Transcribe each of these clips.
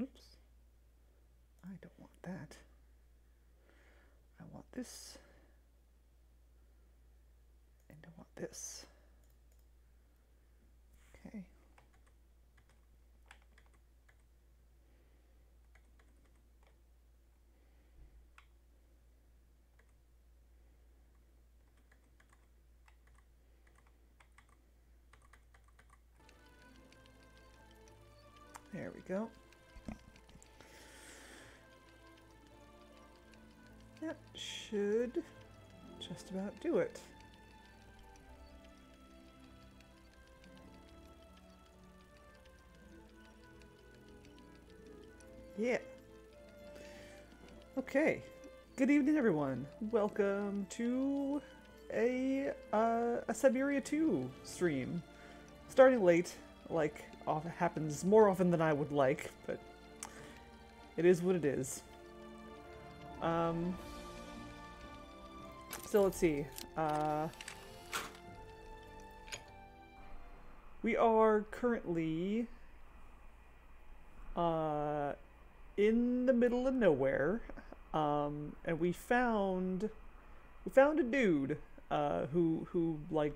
Oops. I don't want that. I want this. And I want this. Okay. There we go. That should just about do it. Yeah. Okay. Good evening, everyone. Welcome to a uh, a Syberia 2 stream. Starting late, like often happens more often than I would like, but it is what it is. Um. So let's see. Uh, we are currently uh, in the middle of nowhere, um, and we found we found a dude uh, who who like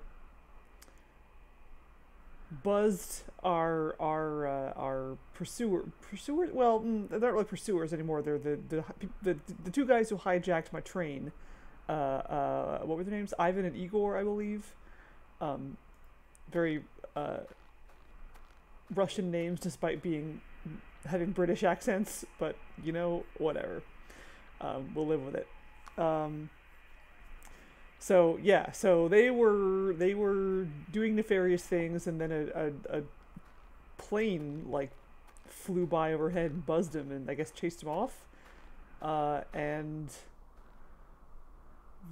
buzzed our our uh, our pursuer pursuer. Well, mm, they're not really pursuers anymore. They're the the the, the two guys who hijacked my train. Uh, uh, what were their names? Ivan and Igor, I believe. Um, very uh, Russian names, despite being having British accents. But you know, whatever. Um, we'll live with it. Um, so yeah, so they were they were doing nefarious things, and then a, a, a plane like flew by overhead and buzzed him, and I guess chased him off. Uh, and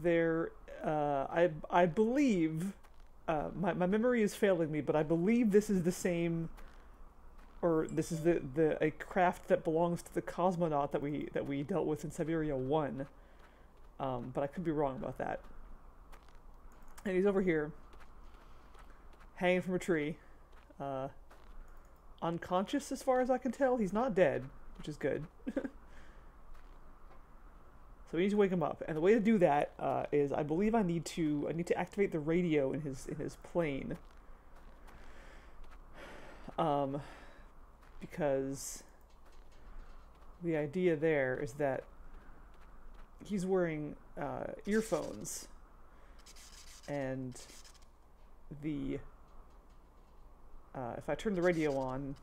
there, uh, I I believe uh, my my memory is failing me, but I believe this is the same, or this is the the a craft that belongs to the cosmonaut that we that we dealt with in Syberia One. Um, but I could be wrong about that. And he's over here, hanging from a tree, uh, unconscious as far as I can tell. He's not dead, which is good. So we need to wake him up, and the way to do that uh, is, I believe, I need to I need to activate the radio in his in his plane, um, because the idea there is that he's wearing uh, earphones, and the uh, if I turn the radio on,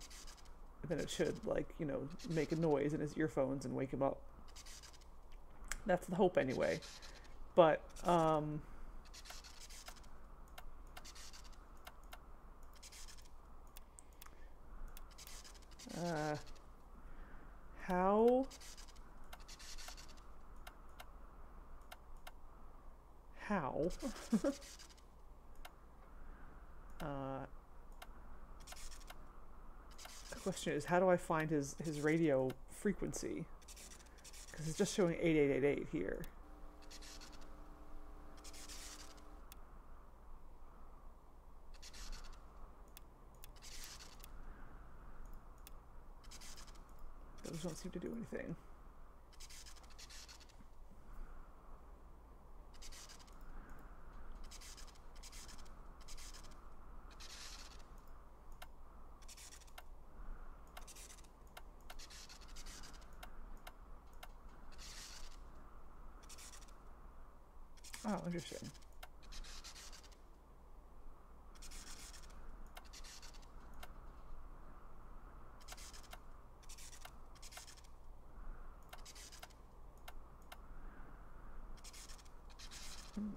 then it should like you know make a noise in his earphones and wake him up. That's the hope anyway. But, um... Uh... How... How? uh... The question is, how do I find his, his radio frequency? Because it's just showing 8888 here. Those don't seem to do anything. Oh, interesting. Hmm.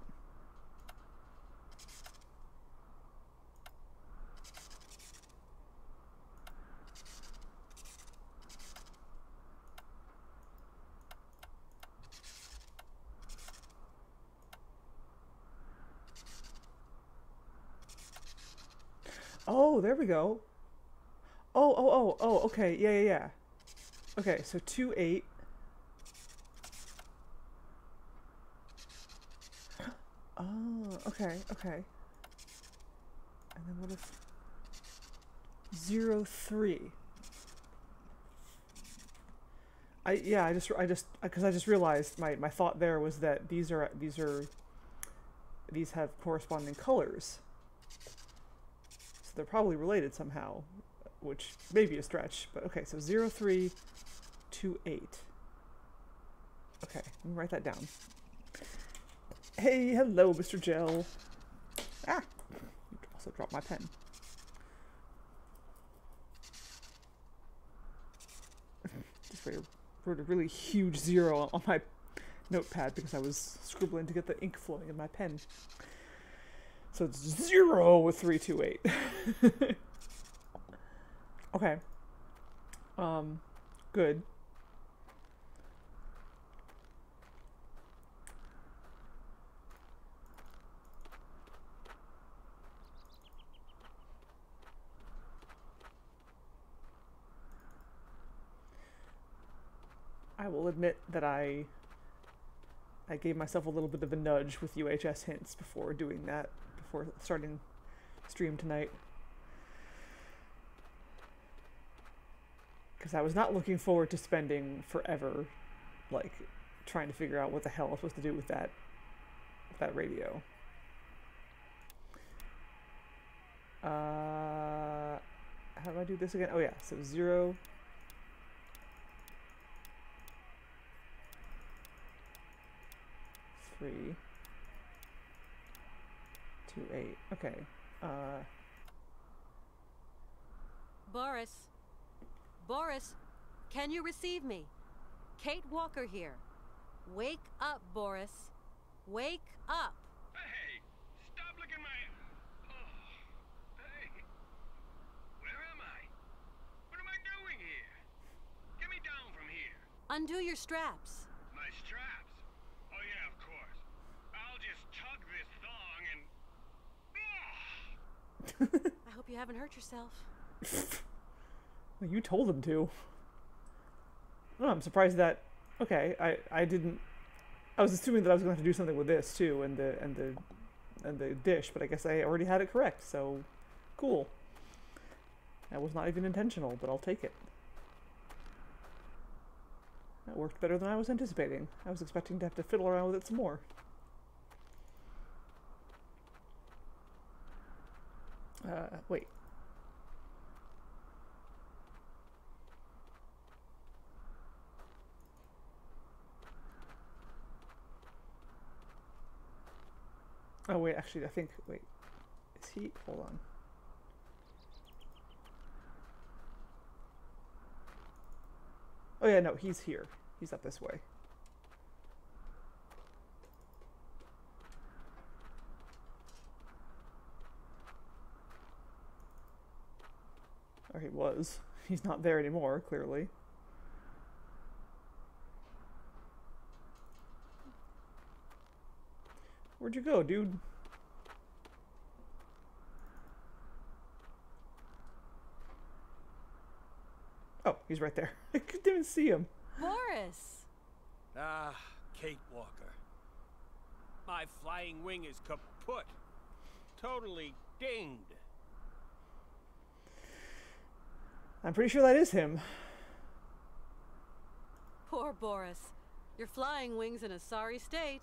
Oh, there we go. Oh, oh, oh, oh, okay. Yeah, yeah, yeah. Okay, so 2, 8. Oh, okay, okay. And then what if... 0, 3. I yeah, I just I just because I just realized my my thought there was that these are these are these have corresponding colors. So they're probably related somehow, which may be a stretch, but okay, so 0328. Okay, let me write that down. Hey, hello, Mr. Gel. Ah! Also dropped my pen. Just wrote a really huge zero on my notepad because I was scribbling to get the ink flowing in my pen. So it's zero with 328. okay. Um, good. I will admit that I I gave myself a little bit of a nudge with UHS hints before doing that, before starting stream tonight. Because I was not looking forward to spending forever, like, trying to figure out what the hell I was supposed to do with that, with that radio. Uh, how do I do this again? Oh yeah, so zero, three, two, eight. Okay. Uh, Boris. Boris, can you receive me? Kate Walker here. Wake up, Boris. Wake up. Hey, stop looking my... Oh, hey. Where am I? What am I doing here? Get me down from here. Undo your straps. Straps? Oh yeah, of course. I'll just tug this thong and... Ah! I hope you haven't hurt yourself. you told him to. Oh, I'm surprised that. Okay, I I didn't. I was assuming that I was going to have to do something with this too, and the and the and the dish, but I guess I already had it correct. So, cool. That was not even intentional, but I'll take it. That worked better than I was anticipating. I was expecting to have to fiddle around with it some more. Uh, wait. Oh wait, actually, I think. Wait, is he? Hold on. Oh yeah, no, he's here. He's up this way. Or he was. He's not there anymore, clearly. Where'd you go, dude? Oh, he's right there. I couldn't even see him. Boris! Ah, Kate Walker. My flying wing is kaput. Totally dinged. I'm pretty sure that is him. Poor Boris. Your flying wing's in a sorry state.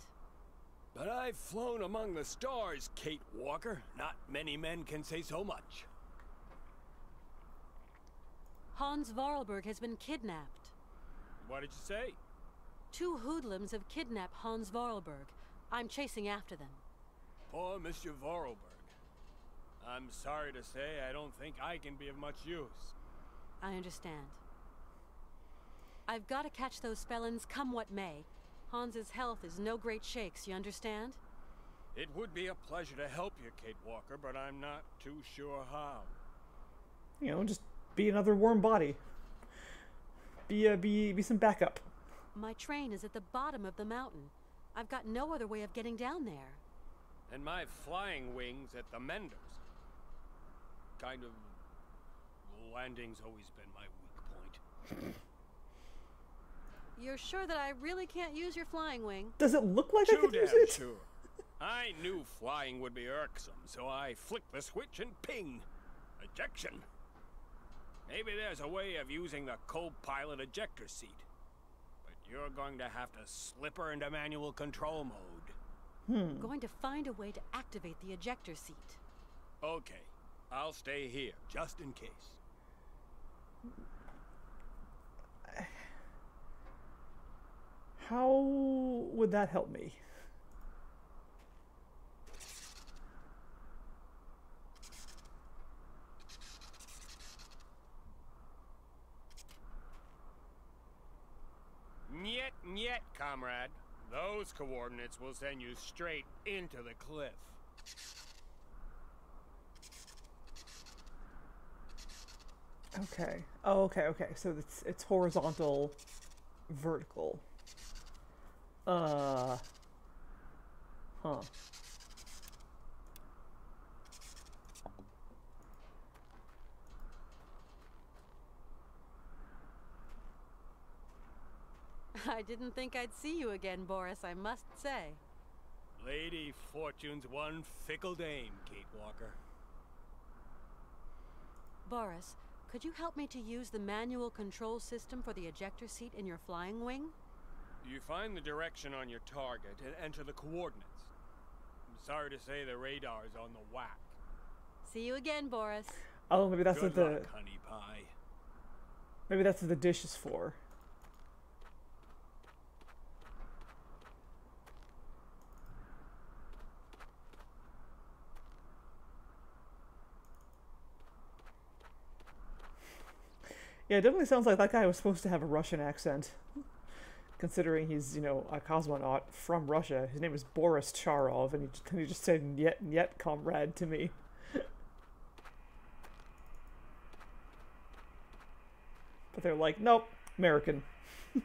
But I've flown among the stars, Kate Walker. Not many men can say so much. Hans Voralberg has been kidnapped. What did you say? Two hoodlums have kidnapped Hans Voralberg. I'm chasing after them. Poor Mr. Voralberg. I'm sorry to say I don't think I can be of much use. I understand. I've got to catch those felons come what may. Hans's health is no great shakes, you understand? It would be a pleasure to help you, Kate Walker, but I'm not too sure how. You know, just be another warm body. Be uh, be be some backup. My train is at the bottom of the mountain. I've got no other way of getting down there. And my flying wings at the Menders. Kind of landing's always been my weak point. You're sure that I really can't use your flying wing? Does it look like I Too could use it? sure. I knew flying would be irksome, so I flicked the switch and ping. Ejection. Maybe there's a way of using the co-pilot ejector seat. But you're going to have to slip her into manual control mode. Hmm. I'm going to find a way to activate the ejector seat. Okay, I'll stay here, just in case. How would that help me? Nyet, nyet, comrade. Those coordinates will send you straight into the cliff. Okay. Oh, okay, okay. So it's it's horizontal, vertical. Uh. Huh. I didn't think I'd see you again, Boris, I must say. Lady Fortune's one fickle dame, Kate Walker. Boris, could you help me to use the manual control system for the ejector seat in your flying wing? You find the direction on your target and enter the coordinates. I'm sorry to say the radar's on the whack. See you again, Boris. Oh, maybe that's Good what the luck, honey pie. maybe that's what the dish is for. Yeah, it definitely sounds like that guy was supposed to have a Russian accent. Considering he's, you know, a cosmonaut from Russia. His name is Boris Charov, and he just, he just said, yet, yet, comrade, to me. But they're like, nope, American.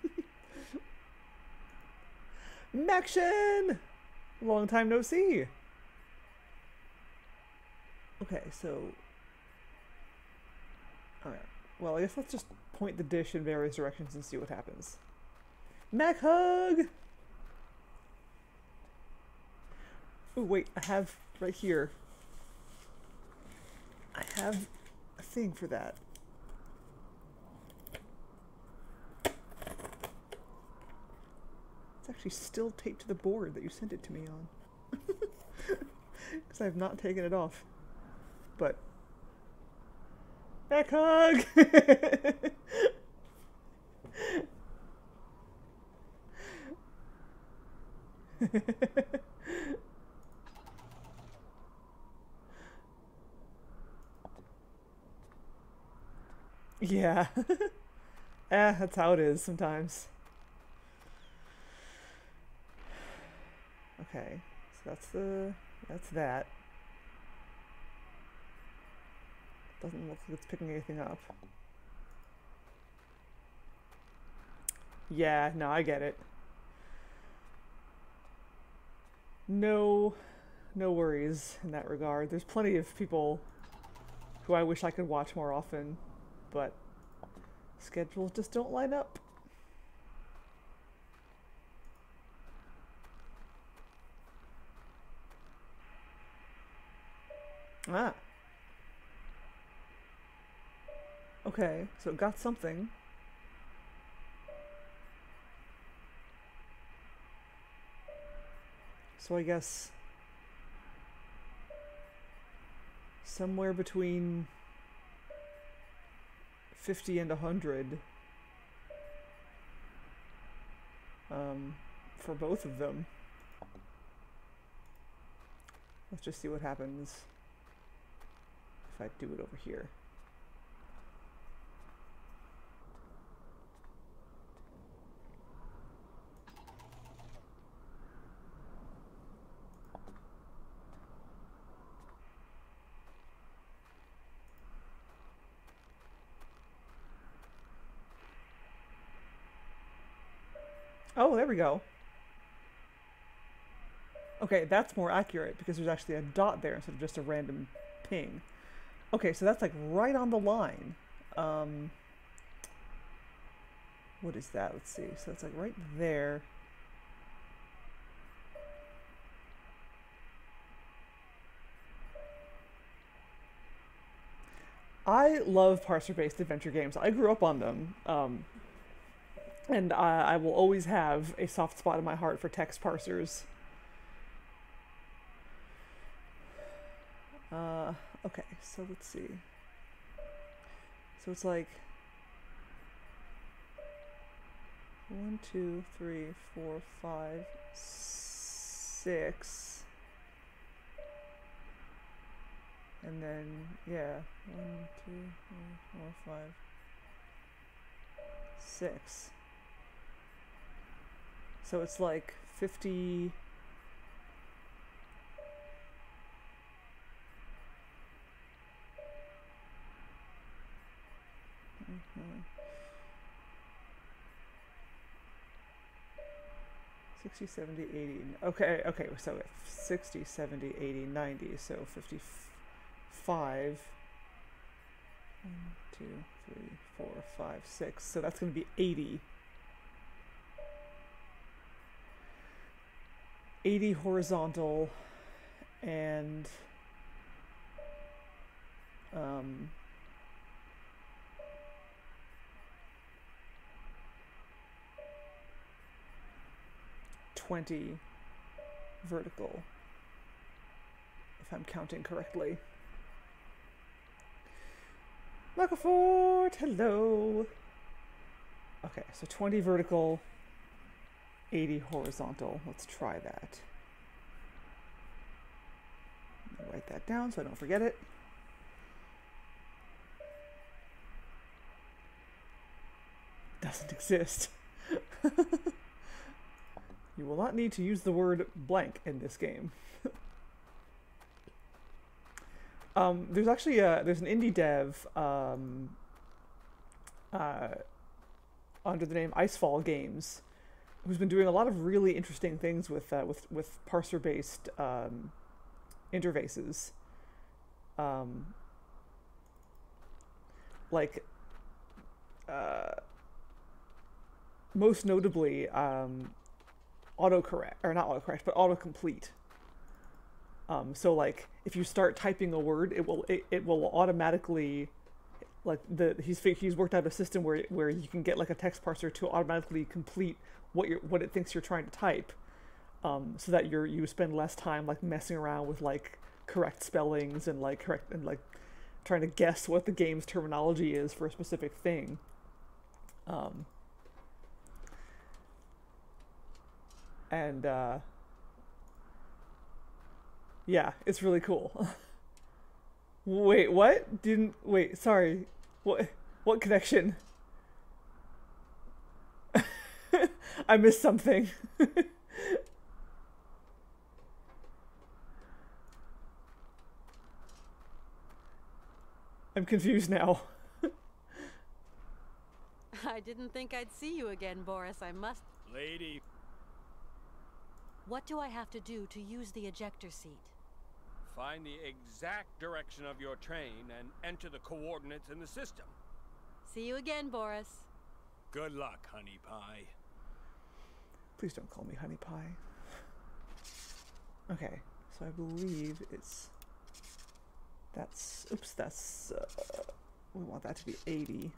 Maction! Long time no see. Okay, so. Alright. Well, I guess let's just point the dish in various directions and see what happens. Mac hug! Oh, wait, I have right here. I have a thing for that. It's actually still taped to the board that you sent it to me on. Because I have not taken it off. But. Back hug! yeah. eh, that's how it is sometimes. Okay, so that's the that's that. Doesn't look like it's picking anything up. Yeah, no, I get it. No, no worries in that regard. There's plenty of people who I wish I could watch more often, but schedules just don't line up. Ah. Okay, so it got something. So I guess somewhere between 50 and 100 um, for both of them. Let's just see what happens if I do it over here. Oh, there we go. Okay, that's more accurate because there's actually a dot there instead of just a random ping. Okay, so that's like right on the line. Um, what is that? Let's see. So it's like right there. I love parser-based adventure games. I grew up on them. Um, and uh, I will always have a soft spot in my heart for text parsers. Uh, okay, so let's see. So it's like one, two, three, four, five, six. And then, yeah, one, two, three, four, five, six. So it's like 50. Mhm. 60, 70, 80. Okay, okay, so 60, 70, 80, 90. So 55. 1, 2, 3, 4, 5, 6. So that's going to be 80. 80 horizontal and um, twenty vertical, if I'm counting correctly. Michael Ford, hello. Okay, so 20 vertical, 80 horizontal. Let's try that. Write that down so I don't forget it. Doesn't exist. you will not need to use the word blank in this game. um, there's actually a, there's an indie dev um, uh, under the name Icefall Games who's been doing a lot of really interesting things with uh, with with parser based um, interfaces. Um, like uh, most notably um, autocorrect or not autocorrect but autocomplete. Um, so like if you start typing a word, it will it, it will automatically like the he's he's worked out a system where where you can get like a text parser to automatically complete what you what it thinks you're trying to type, um, so that you're you spend less time like messing around with like correct spellings and like correct and like trying to guess what the game's terminology is for a specific thing. Um, and uh, yeah, it's really cool. wait, what? Didn't wait? Sorry, what? What connection? I missed something. I'm confused now. I didn't think I'd see you again, Boris. I must. Lady, What do I have to do to use the ejector seat? Find the exact direction of your train and enter the coordinates in the system. See you again, Boris. Good luck, honey pie. Please don't call me honey pie. Okay, so I believe it's that's oops that's uh, we want that to be 80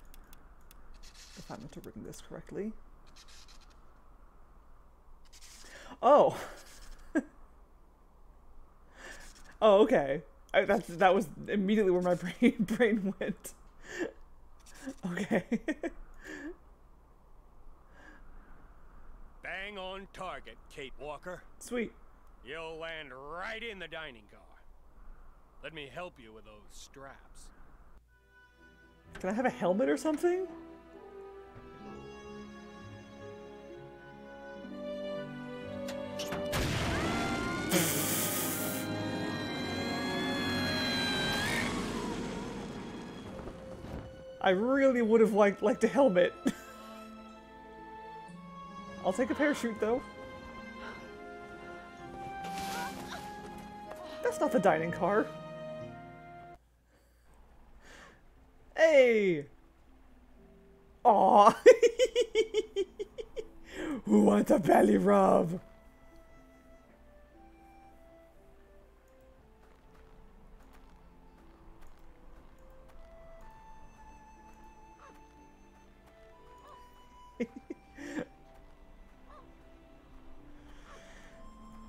if I'm interpreting this correctly. Oh. Oh, okay. I, that that was immediately where my brain brain went. okay. Bang on target, Kate Walker. Sweet. You'll land right in the dining car. Let me help you with those straps. Can I have a helmet or something? I really would have liked liked a helmet. I'll take a parachute though. That's not the dining car. Hey! Aw! Who wants a belly rub?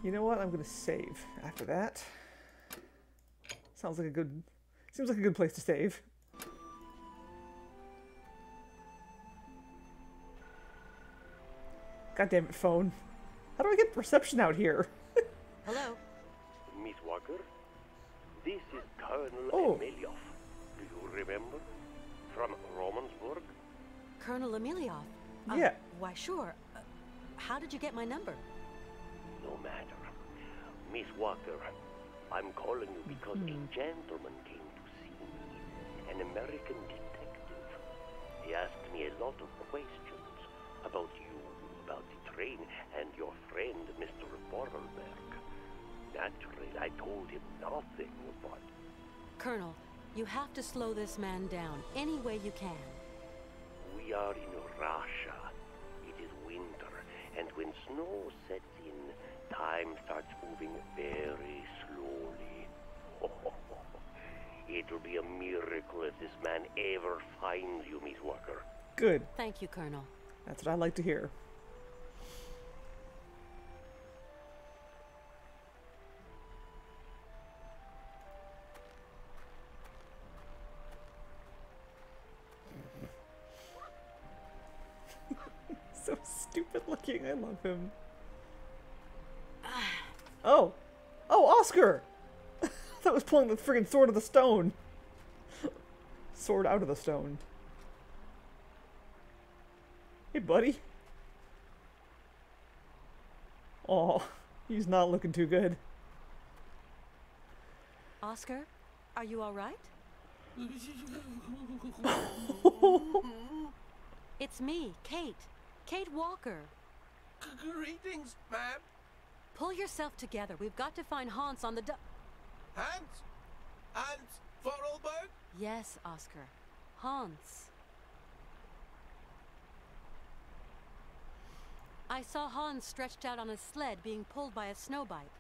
You know what? I'm gonna save after that. Sounds like a good. Seems like a good place to save. God damn it, phone. How do I get reception out here? Hello? Miss Walker, this is Colonel Oh. Emilioff. Do you remember? From Romansburg? Colonel Emilioff? Uh, Yeah. Why, sure. Uh, how did you get my number? No matter. Miss Walker, I'm calling you because a mm-hmm. gentleman came to see me, an American detective. He asked me a lot of questions about you, about the train, and your friend, Mr. Voralberg. Naturally, I told him nothing, but Colonel, you have to slow this man down any way you can. We are in Russia. It is winter, and when snow sets time starts moving very slowly. It'll be a miracle if this man ever finds you, Miss Walker. Good. Thank you, Colonel. That's what I like to hear. so stupid looking. I love him. Oh. Oh, Oscar! that was pulling the friggin' sword of the stone. sword out of the stone. Hey, buddy. Oh, he's not looking too good. Oscar, are you all right? It's me, Kate. Kate Walker. Greetings, ma'am. Pull yourself together. We've got to find Hans on the du- Hans? Hans Voralberg? Yes, Oscar. Hans. I saw Hans stretched out on a sled being pulled by a snowbike.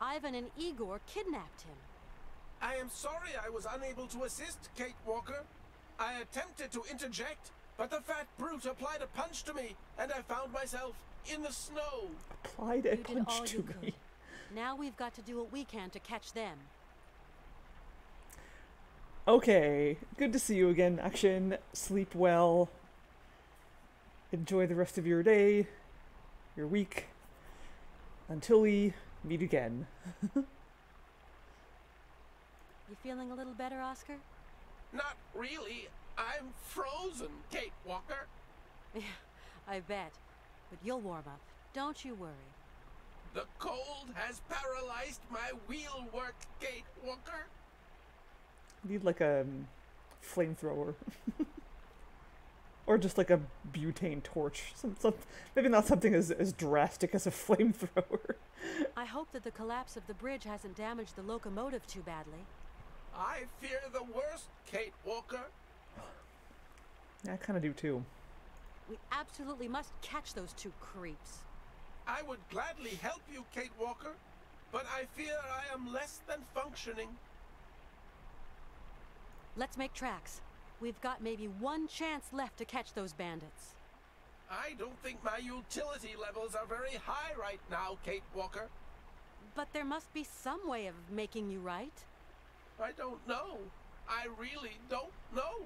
Ivan and Igor kidnapped him. I am sorry I was unable to assist, Kate Walker. I attempted to interject, but the fat brute applied a punch to me, and I found myself in the snow. Applied a You punch to me. could. Now we've got to do what we can to catch them. Okay, good to see you again, Action. Sleep well. Enjoy the rest of your day, your week, until we meet again. You feeling a little better, Oscar? Not really. I'm frozen, Kate Walker. Yeah, I bet. But you'll warm up. Don't you worry. The cold has paralyzed my wheel work, Kate Walker. Need like a um, flamethrower. or just like a butane torch. Some, some, maybe not something as, as drastic as a flamethrower. I hope that the collapse of the bridge hasn't damaged the locomotive too badly. I fear the worst, Kate Walker. Yeah, I kind of do too. We absolutely must catch those two creeps. I would gladly help you, Kate Walker, but I fear I am less than functioning. Let's make tracks. We've got maybe one chance left to catch those bandits. I don't think my utility levels are very high right now, Kate Walker. But there must be some way of making you right. I don't know. I really don't know.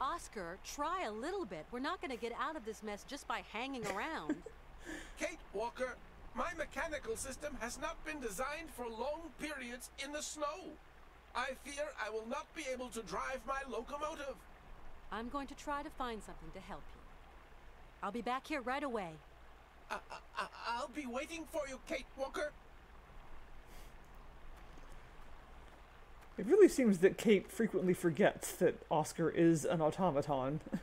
Oscar, try a little bit. We're not going to get out of this mess just by hanging around. Kate Walker, my mechanical system has not been designed for long periods in the snow. I fear I will not be able to drive my locomotive. I'm going to try to find something to help you. I'll be back here right away. I- I- I'll be waiting for you, Kate Walker. It really seems that Kate frequently forgets that Oscar is an automaton.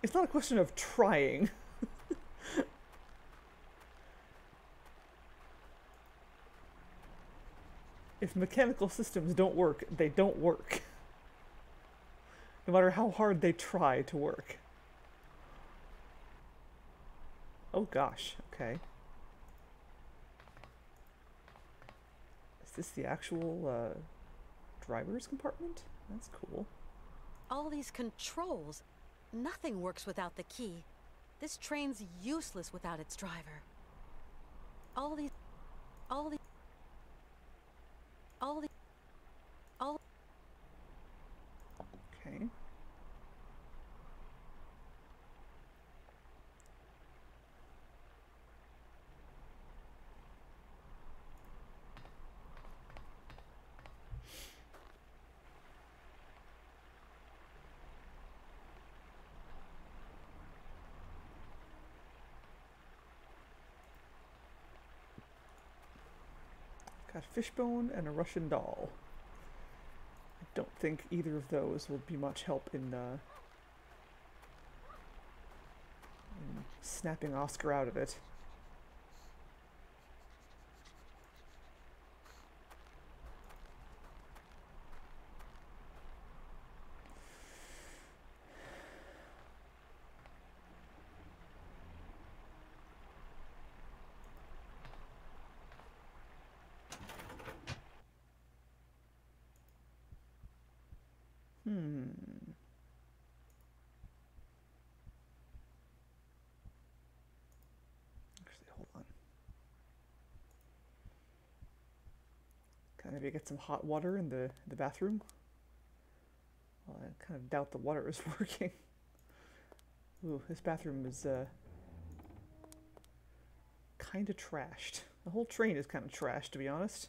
It's not a question of trying. if mechanical systems don't work, they don't work. No matter how hard they try to work. Oh gosh, okay. Is this the actual uh, driver's compartment? That's cool. All these controls. Nothing works without the key. This train's useless without its driver. All these. All the. All the. All. Okay. Got fishbone and a Russian doll. I don't think either of those will be much help in, uh, in snapping Oscar out of it. Hmm. Actually, hold on. Can I maybe get some hot water in the the bathroom? Well, I kind of doubt the water is working. Ooh, this bathroom is uh kind of trashed. The whole train is kind of trashed, to be honest.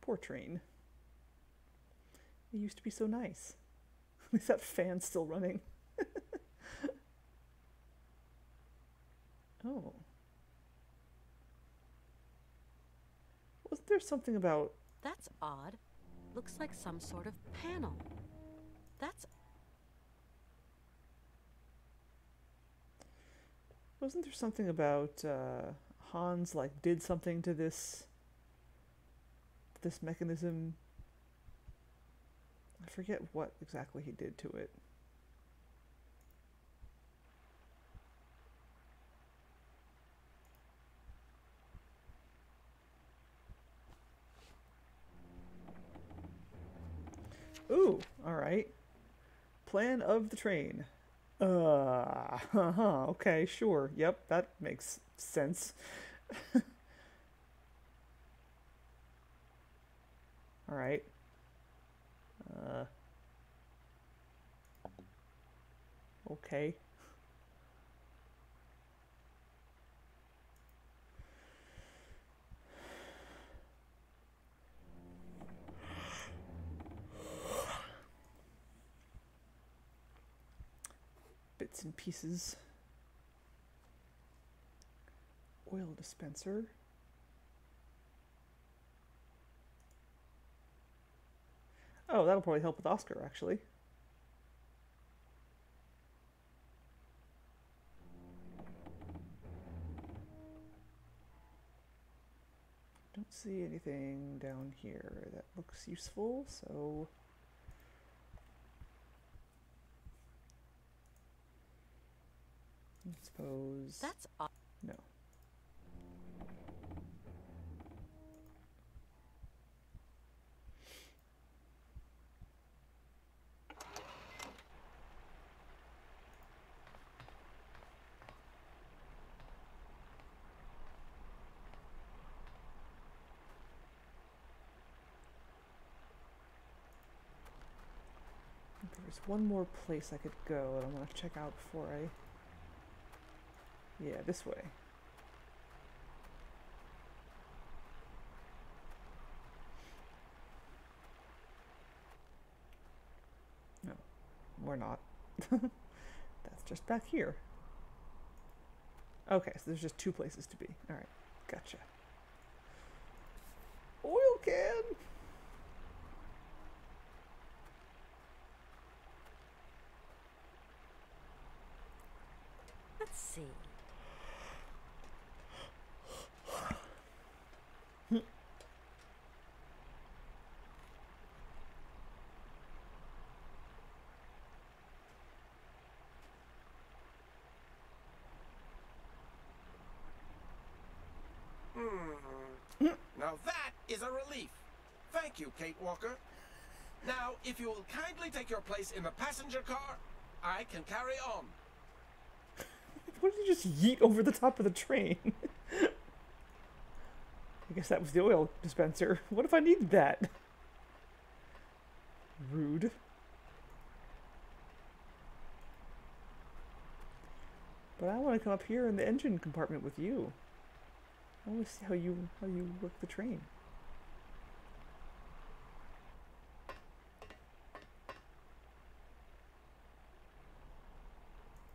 Poor train. It used to be so nice. Least that fan's still running. oh. Wasn't there something about. That's odd. Looks like some sort of panel. That's. Wasn't there something about uh, Hans, like, did something to this. this mechanism? I forget what exactly he did to it. Ooh, all right. Plan of the train. Uh, huh, okay, sure. Yep, that makes sense. all right. Uh, okay. Bits and pieces. Oil dispenser. Oh, that'll probably help with Oscar, actually. Don't see anything down here that looks useful, so... I suppose... That's odd. No. There's one more place I could go that I want to check out before I. Yeah, this way. No, we're not. That's just back here. Okay, so there's just two places to be. Alright, gotcha. Oil can! Let's see. Now that is a relief. Thank you, Kate Walker. Now, if you will kindly take your place in the passenger car, I can carry on. What did you just yeet over the top of the train? I guess that was the oil dispenser. What if I needed that? Rude. But I want to come up here in the engine compartment with you. I want to see how you how you work the train.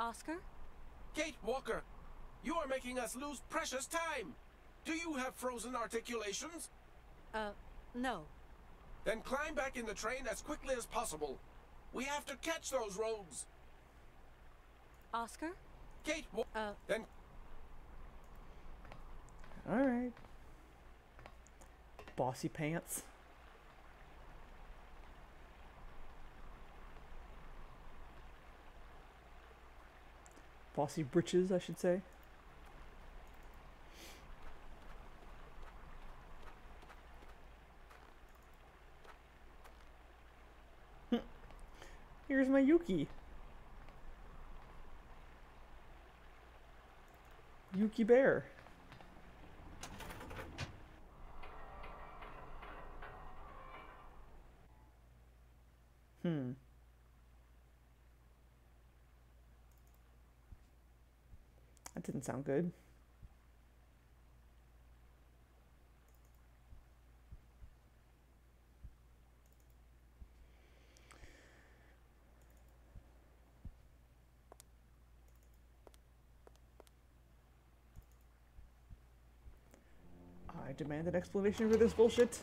Oscar? Kate Walker, you are making us lose precious time. Do you have frozen articulations? Uh, no. Then climb back in the train as quickly as possible. We have to catch those rogues. Oscar? Kate, Wa- Uh, then All right. Bossy pants. Bossy britches, I should say. Here's my Youki. Youki Bear. Hmm. Didn't sound good. I demand an explanation for this bullshit.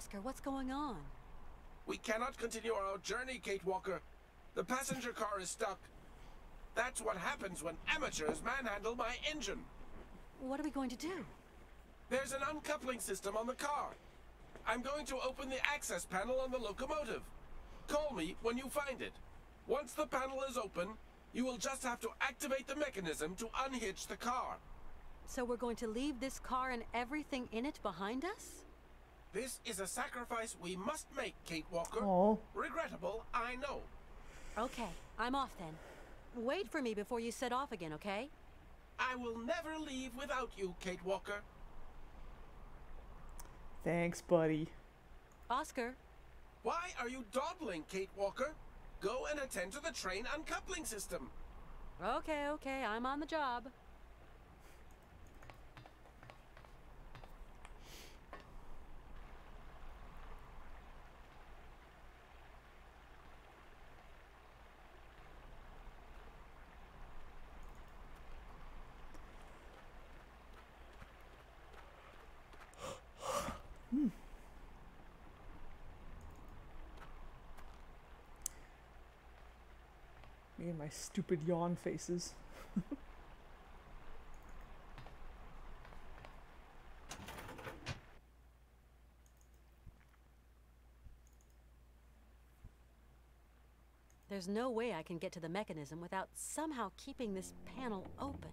Oscar, what's going on? we cannot continue our journey, Kate Walker. The passenger car is stuck. That's what happens when amateurs manhandle my engine. What are we going to do? There's an uncoupling system on the car. I'm going to open the access panel on the locomotive. Call me when you find it. Once the panel is open, you will just have to activate the mechanism to unhitch the car. So we're going to leave this car and everything in it behind us? This is a sacrifice we must make, Kate Walker. Oh, Regrettable, I know. Okay, I'm off then. Wait for me before you set off again, okay? I will never leave without you, Kate Walker. thanks, buddy. Oscar, Why are you dawdling, Kate Walker? Go and attend to the train uncoupling system. okay, okay, I'm on the job. My stupid yawn faces. There's no way I can get to the mechanism without somehow keeping this panel open.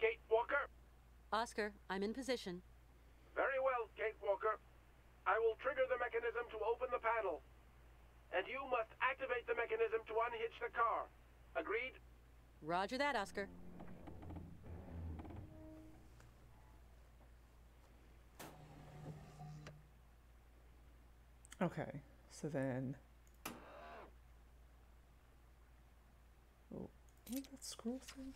Kate Walker? Oscar, I'm in position. Very well, Kate Walker. I will trigger the mechanism to open the panel. And you must activate the mechanism to unhitch the car. Agreed? Roger that, Oscar. Okay, so then. Oh, that scroll thing?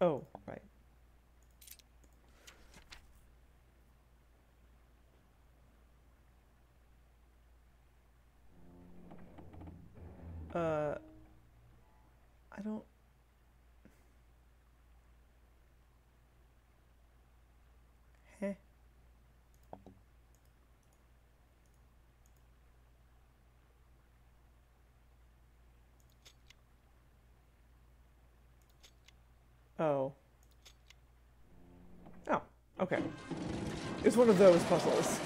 Oh, right. Uh, I don't. Heh. Oh. Oh, okay. It's one of those puzzles.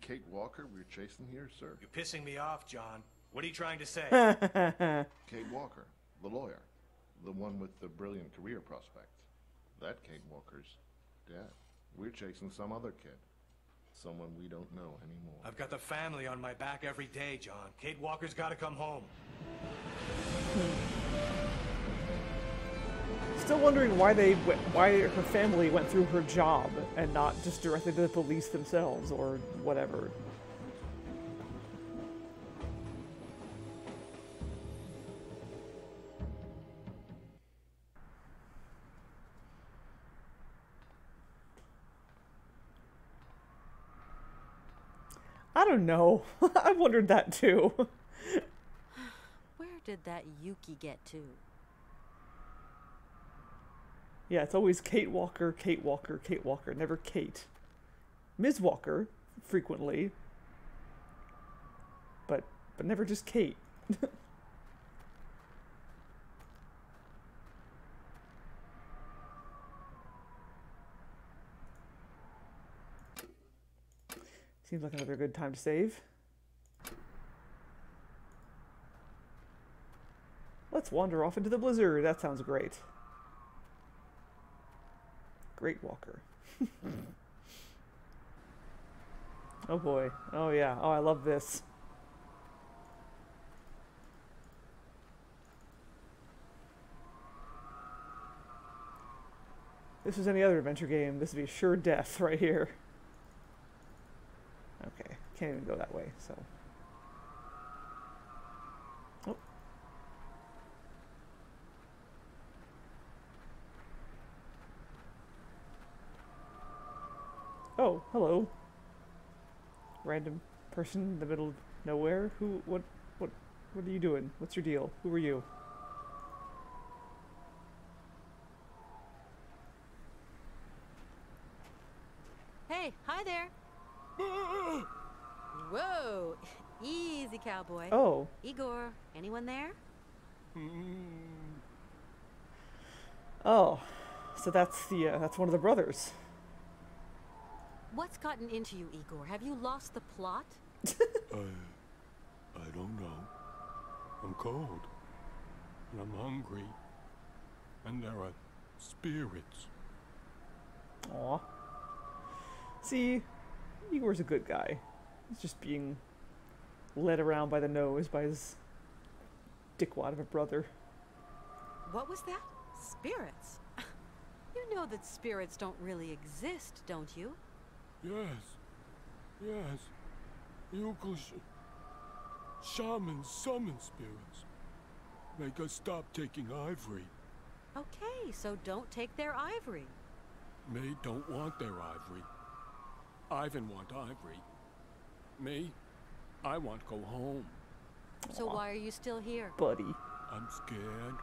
Kate Walker we're chasing here, sir? You're pissing me off, John. What are you trying to say? Kate Walker, the lawyer, the one with the brilliant career prospects. That Kate Walker's dead. We're chasing some other kid. Someone we don't know anymore. I've got the family on my back every day, John. Kate Walker's got to come home. Hmm. Still wondering why they why her family went through her job and not just directly to the police themselves or whatever. I don't know. I wondered that too. Where did that Youki get to? Yeah, it's always Kate Walker, Kate Walker, Kate Walker, never Kate. Ms. Walker, frequently. But but never just Kate. Seems like another good time to save. Let's wander off into the blizzard. That sounds great. Great Walker. oh boy. Oh yeah. Oh, I love this. This was any other adventure game, this would be sure death right here. Okay, can't even go that way, so. Oh, hello. Random person in the middle of nowhere. Who? What? What? What are you doing? What's your deal? Who are you? Hey, hi there. Whoa, easy, cowboy. Oh, Igor, anyone there? oh. So that's the uh, that's one of the brothers. What's gotten into you, Igor? Have you lost the plot? I. I don't know. I'm cold. And I'm hungry. And there are spirits. Aw. See, Igor's a good guy. He's just being led around by the nose by his dickwad of a brother. What was that? Spirits? you know that spirits don't really exist, don't you? Yes. Yes. Yuko sh- shamans summon spirits. Make us stop taking ivory. Okay, so don't take their ivory. Me don't want their ivory. Ivan want ivory. Me, I want go home. So why are you still here? Buddy. I'm scared.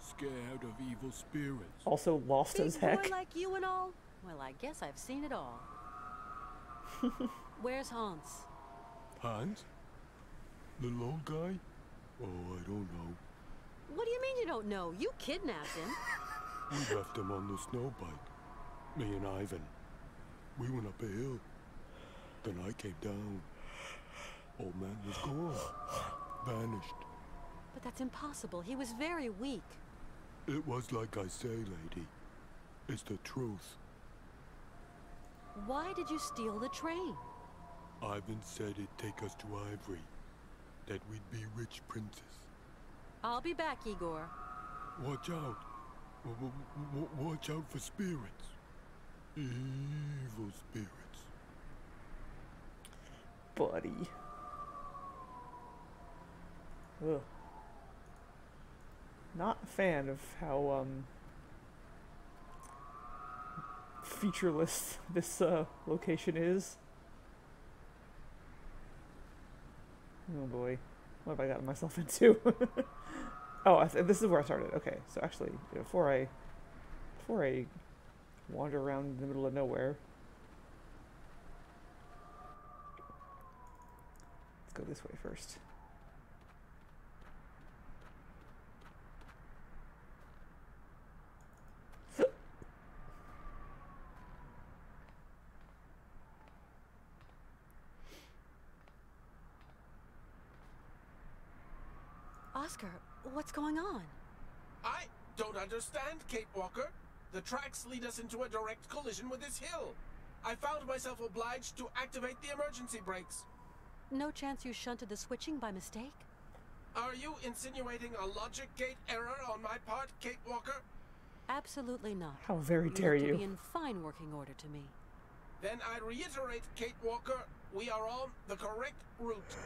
Scared of evil spirits. Also lost Big as heck. boy like you and all? Well, I guess I've seen it all. Where's Hans? Hans? Little old guy? Oh, I don't know. What do you mean you don't know? You kidnapped him. We left him on the snow bike. Me and Ivan. We went up a hill. Then I came down. Old man was gone. Vanished. But that's impossible. He was very weak. It was like I say, lady. It's the truth. Why did you steal the train? Ivan said it'd take us to Ivory. That we'd be rich princes. I'll be back, Igor. Watch out. W- w- w- watch out for spirits. Evil spirits. buddy. Ugh. Not a fan of how um featureless this uh, location is. Oh boy, what have I gotten myself into? oh, this is where I started. Okay, so actually, before I before I wander around in the middle of nowhere, let's go this way first. Oscar, what's going on? I don't understand, Kate Walker. The tracks lead us into a direct collision with this hill. I found myself obliged to activate the emergency brakes. No chance you shunted the switching by mistake? Are you insinuating a logic gate error on my part, Kate Walker? Absolutely not. How very you dare look to you. be in fine working order to me. Then I reiterate, Kate Walker, we are on the correct route.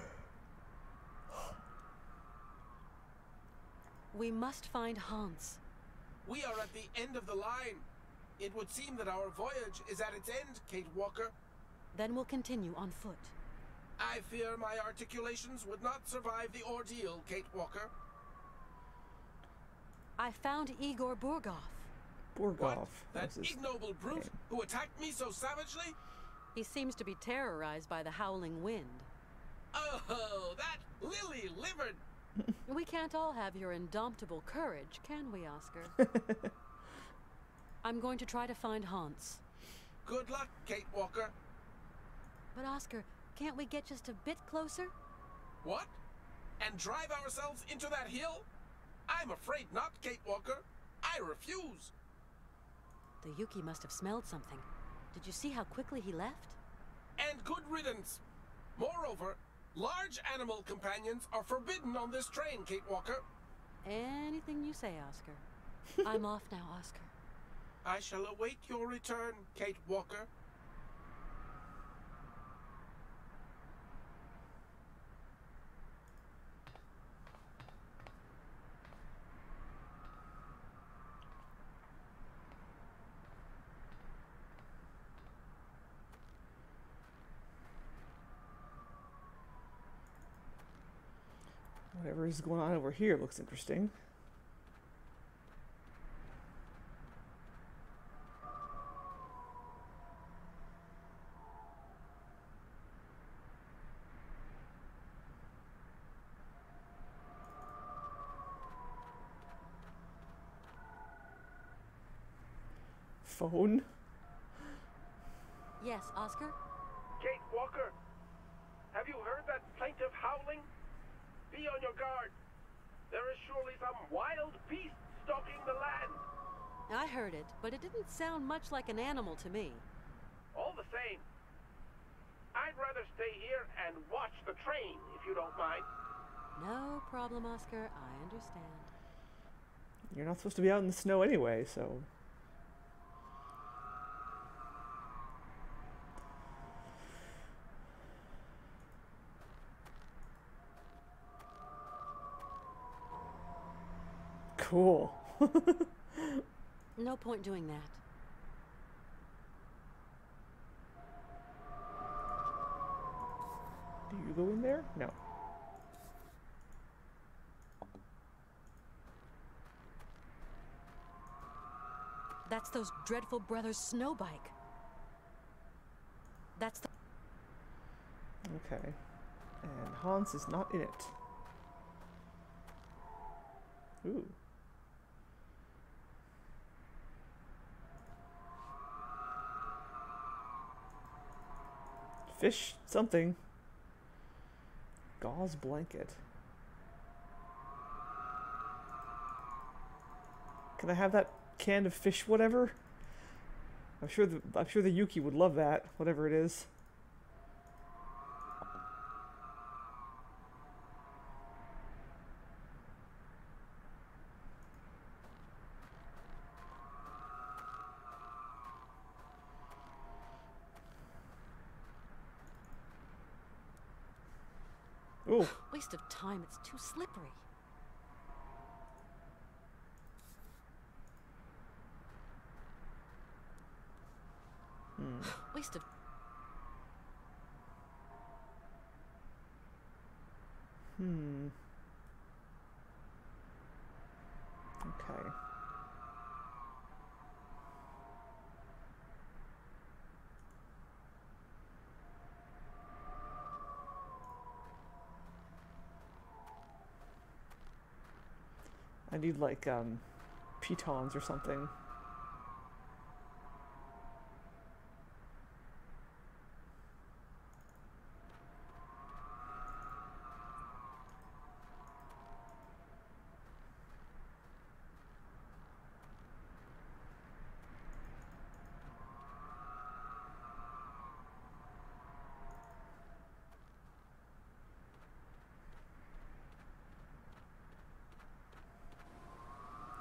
We must find Hans. We are at the end of the line. It would seem that our voyage is at its end, Kate Walker. Then we'll continue on foot. I fear my articulations would not survive the ordeal, Kate Walker. I found Igor Burgov. Borgov. That ignoble brute name. who attacked me so savagely? He seems to be terrorized by the howling wind. Oh, that lily livered. We can't all have your indomitable courage, can we, Oscar? I'm going to try to find Hans. Good luck, Kate Walker. But, Oscar, can't we get just a bit closer? What? And drive ourselves into that hill? I'm afraid not, Kate Walker. I refuse. The Youki must have smelled something. Did you see how quickly he left? And good riddance. Moreover, large animal companions are forbidden on this train, Kate Walker. Anything you say, Oscar. I'm off now, Oscar. I shall await your return, Kate Walker. Whatever is going on over here looks interesting. Phone? Yes, Oscar? Kate Walker, have you heard that plaintive howling? Be on your guard. There is surely some wild beast stalking the land. I heard it, but it didn't sound much like an animal to me. All the same, I'd rather stay here and watch the train, if you don't mind. No problem, Oscar. I understand. You're not supposed to be out in the snow anyway, so. Cool. No point doing that. Do you go in there? No. That's those dreadful brothers' snowbike. That's the. Okay. And Hans is not in it. Ooh. Fish something. Gauze blanket. Can I have that can of fish whatever? I'm sure the I'm sure the Youki would love that, whatever it is. Ooh, Waste of time, it's too slippery. Waste of hmm. Okay. I need like um pitons or something.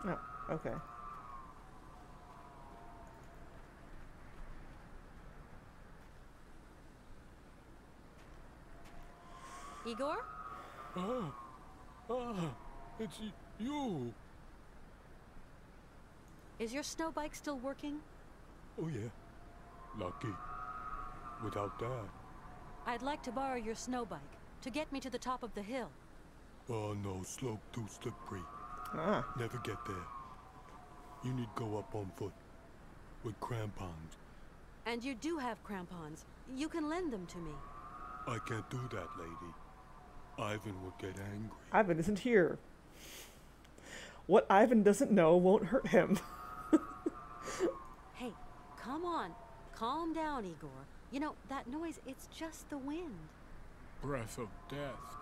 Oh, okay. Igor? Ah, ah, it's y- you. Is your snow bike still working? Oh yeah, lucky. Without that, I'd like to borrow your snow bike to get me to the top of the hill. oh no, slope too slippery. Ah, Never get there. You need go up on foot with crampons. And you do have crampons. You can lend them to me. I can't do that, lady. Ivan would get angry. Ivan isn't here. What Ivan doesn't know won't hurt him. Hey, come on. Calm down, Igor. You know, that noise, it's just the wind. Breath of death.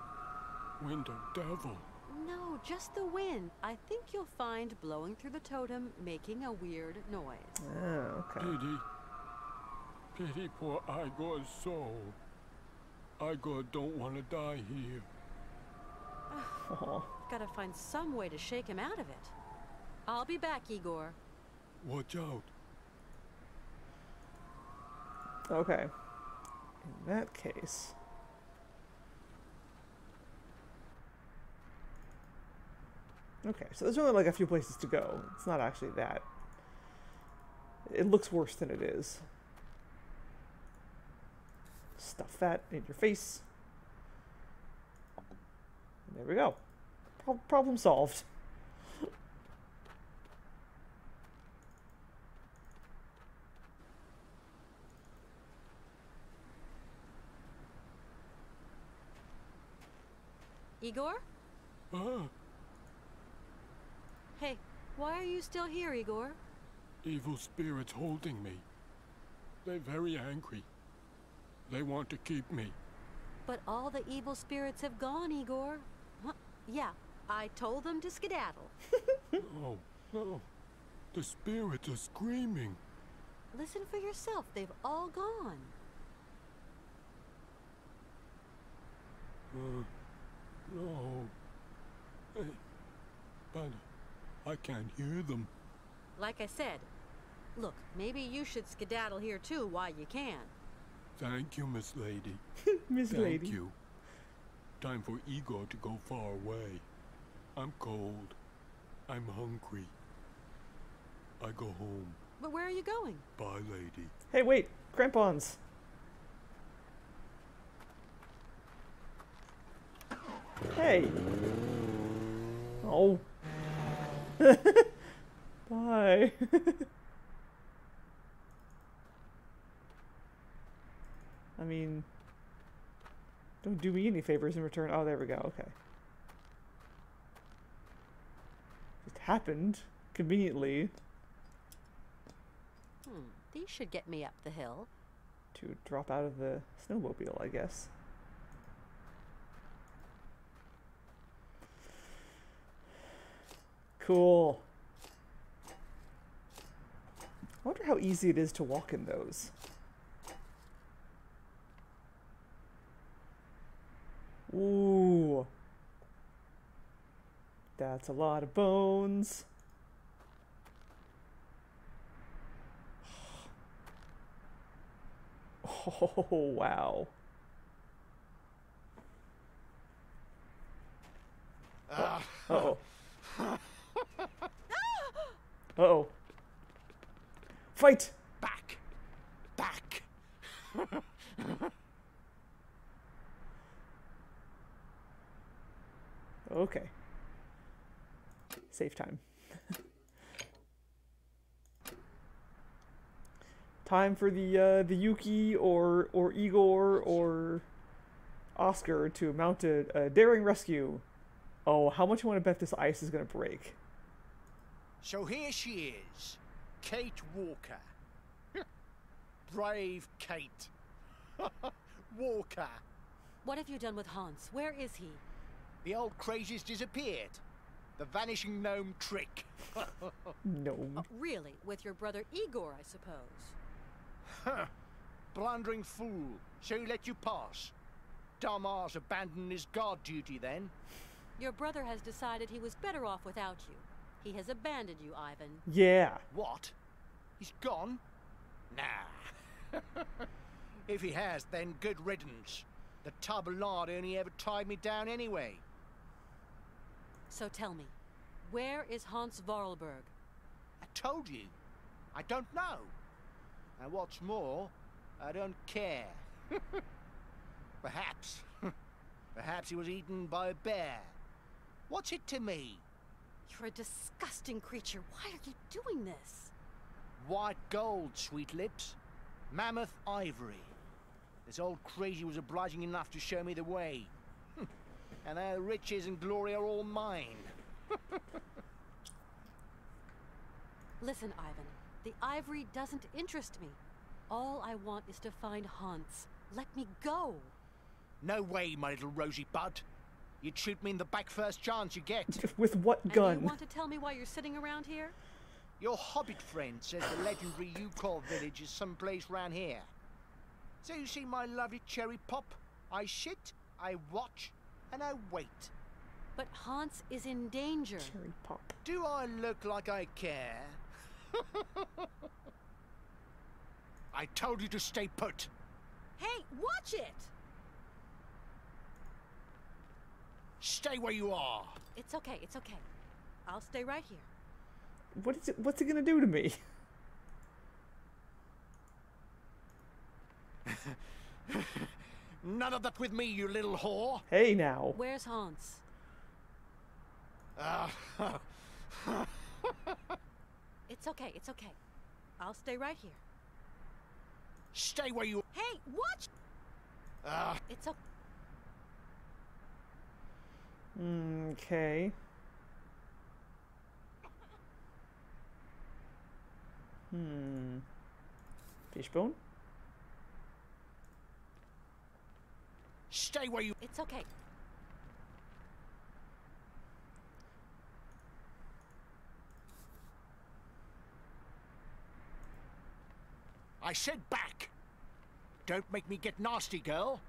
Wind of devil. No, just the wind. I think you'll find blowing through the totem making a weird noise. oh, okay. Pity. Pity poor Igor's soul. Igor don't want to die here. Aw. Gotta find some way to shake him out of it. I'll be back, Igor. Watch out. Okay. In that case. Okay, so there's only like a few places to go. It's not actually that. It looks worse than it is. Stuff that in your face. And there we go. Pro- problem solved. Igor? Ah, Hey, why are you still here, Igor? evil spirits holding me. They're very angry. They want to keep me. But all the evil spirits have gone, Igor. Huh? Yeah, I told them to skedaddle. Oh, no. The spirits are screaming. Listen for yourself, they've all gone. Uh, no. Eh, But I can't hear them. Like I said, look, maybe you should skedaddle here too while you can. Thank you, Miss Lady. Miss Thank Lady. you. Time for Igor to go far away. I'm cold. I'm hungry. I go home. But where are you going? Bye, lady. Hey, wait! Crampons! Hey! Oh. Bye. I mean, don't do me any favors in return. Oh, there we go. Okay. It happened conveniently. Hmm, these should get me up the hill. to drop out of the snowmobile, I guess. Cool. I wonder how easy it is to walk in those. Ooh. That's a lot of bones. Oh, wow. Ah. Uh-oh. Uh-oh. Fight! Back! Back! Okay. Save time. time for the uh, the Youki or or Igor or Oscar to mount a, a daring rescue. Oh, how much you want to bet this ice is gonna break? So here she is, Kate Walker. Brave Kate. Walker. What have you done with Hans? Where is he? The old crazy's disappeared. The vanishing gnome trick. No. Oh, really? With your brother Igor, I suppose. Huh. Blundering fool. So he let you pass. Dumbass abandoned his guard duty then. Your brother has decided he was better off without you. He has abandoned you, Ivan. Yeah. What? He's gone? Nah. if he has, then good riddance. The tub of lard only ever tied me down anyway. So tell me, where is Hans Voralberg? I told you. I don't know. And what's more, I don't care. Perhaps. Perhaps he was eaten by a bear. What's it to me? You're a disgusting creature. Why are you doing this? White gold, sweet lips. Mammoth ivory. This old crazy was obliging enough to show me the way. and now the riches and glory are all mine. Listen, Ivan. The ivory doesn't interest me. All I want is to find Hans. Let me go. No way, my little rosy bud. You'd shoot me in the back first chance you get. With what gun? And gun? you want to tell me why you're sitting around here? Your hobbit friend says the legendary Youkol village is someplace round here. So you see my lovely cherry pop? I sit, I watch, and I wait. But Hans is in danger. Cherry pop. Do I look like I care? I told you to stay put. Hey, watch it! Stay where you are. It's okay, it's okay. I'll stay right here. What is it? What's it gonna do to me? None of that with me, you little whore. Hey now. Where's Hans? Ah, It's okay, it's okay. I'll stay right here. stay where you. Hey, watch! Ah, It's okay. Okay. Hmm. Fishbone? stay where you. It's okay. I said back. Don't make me get nasty, girl.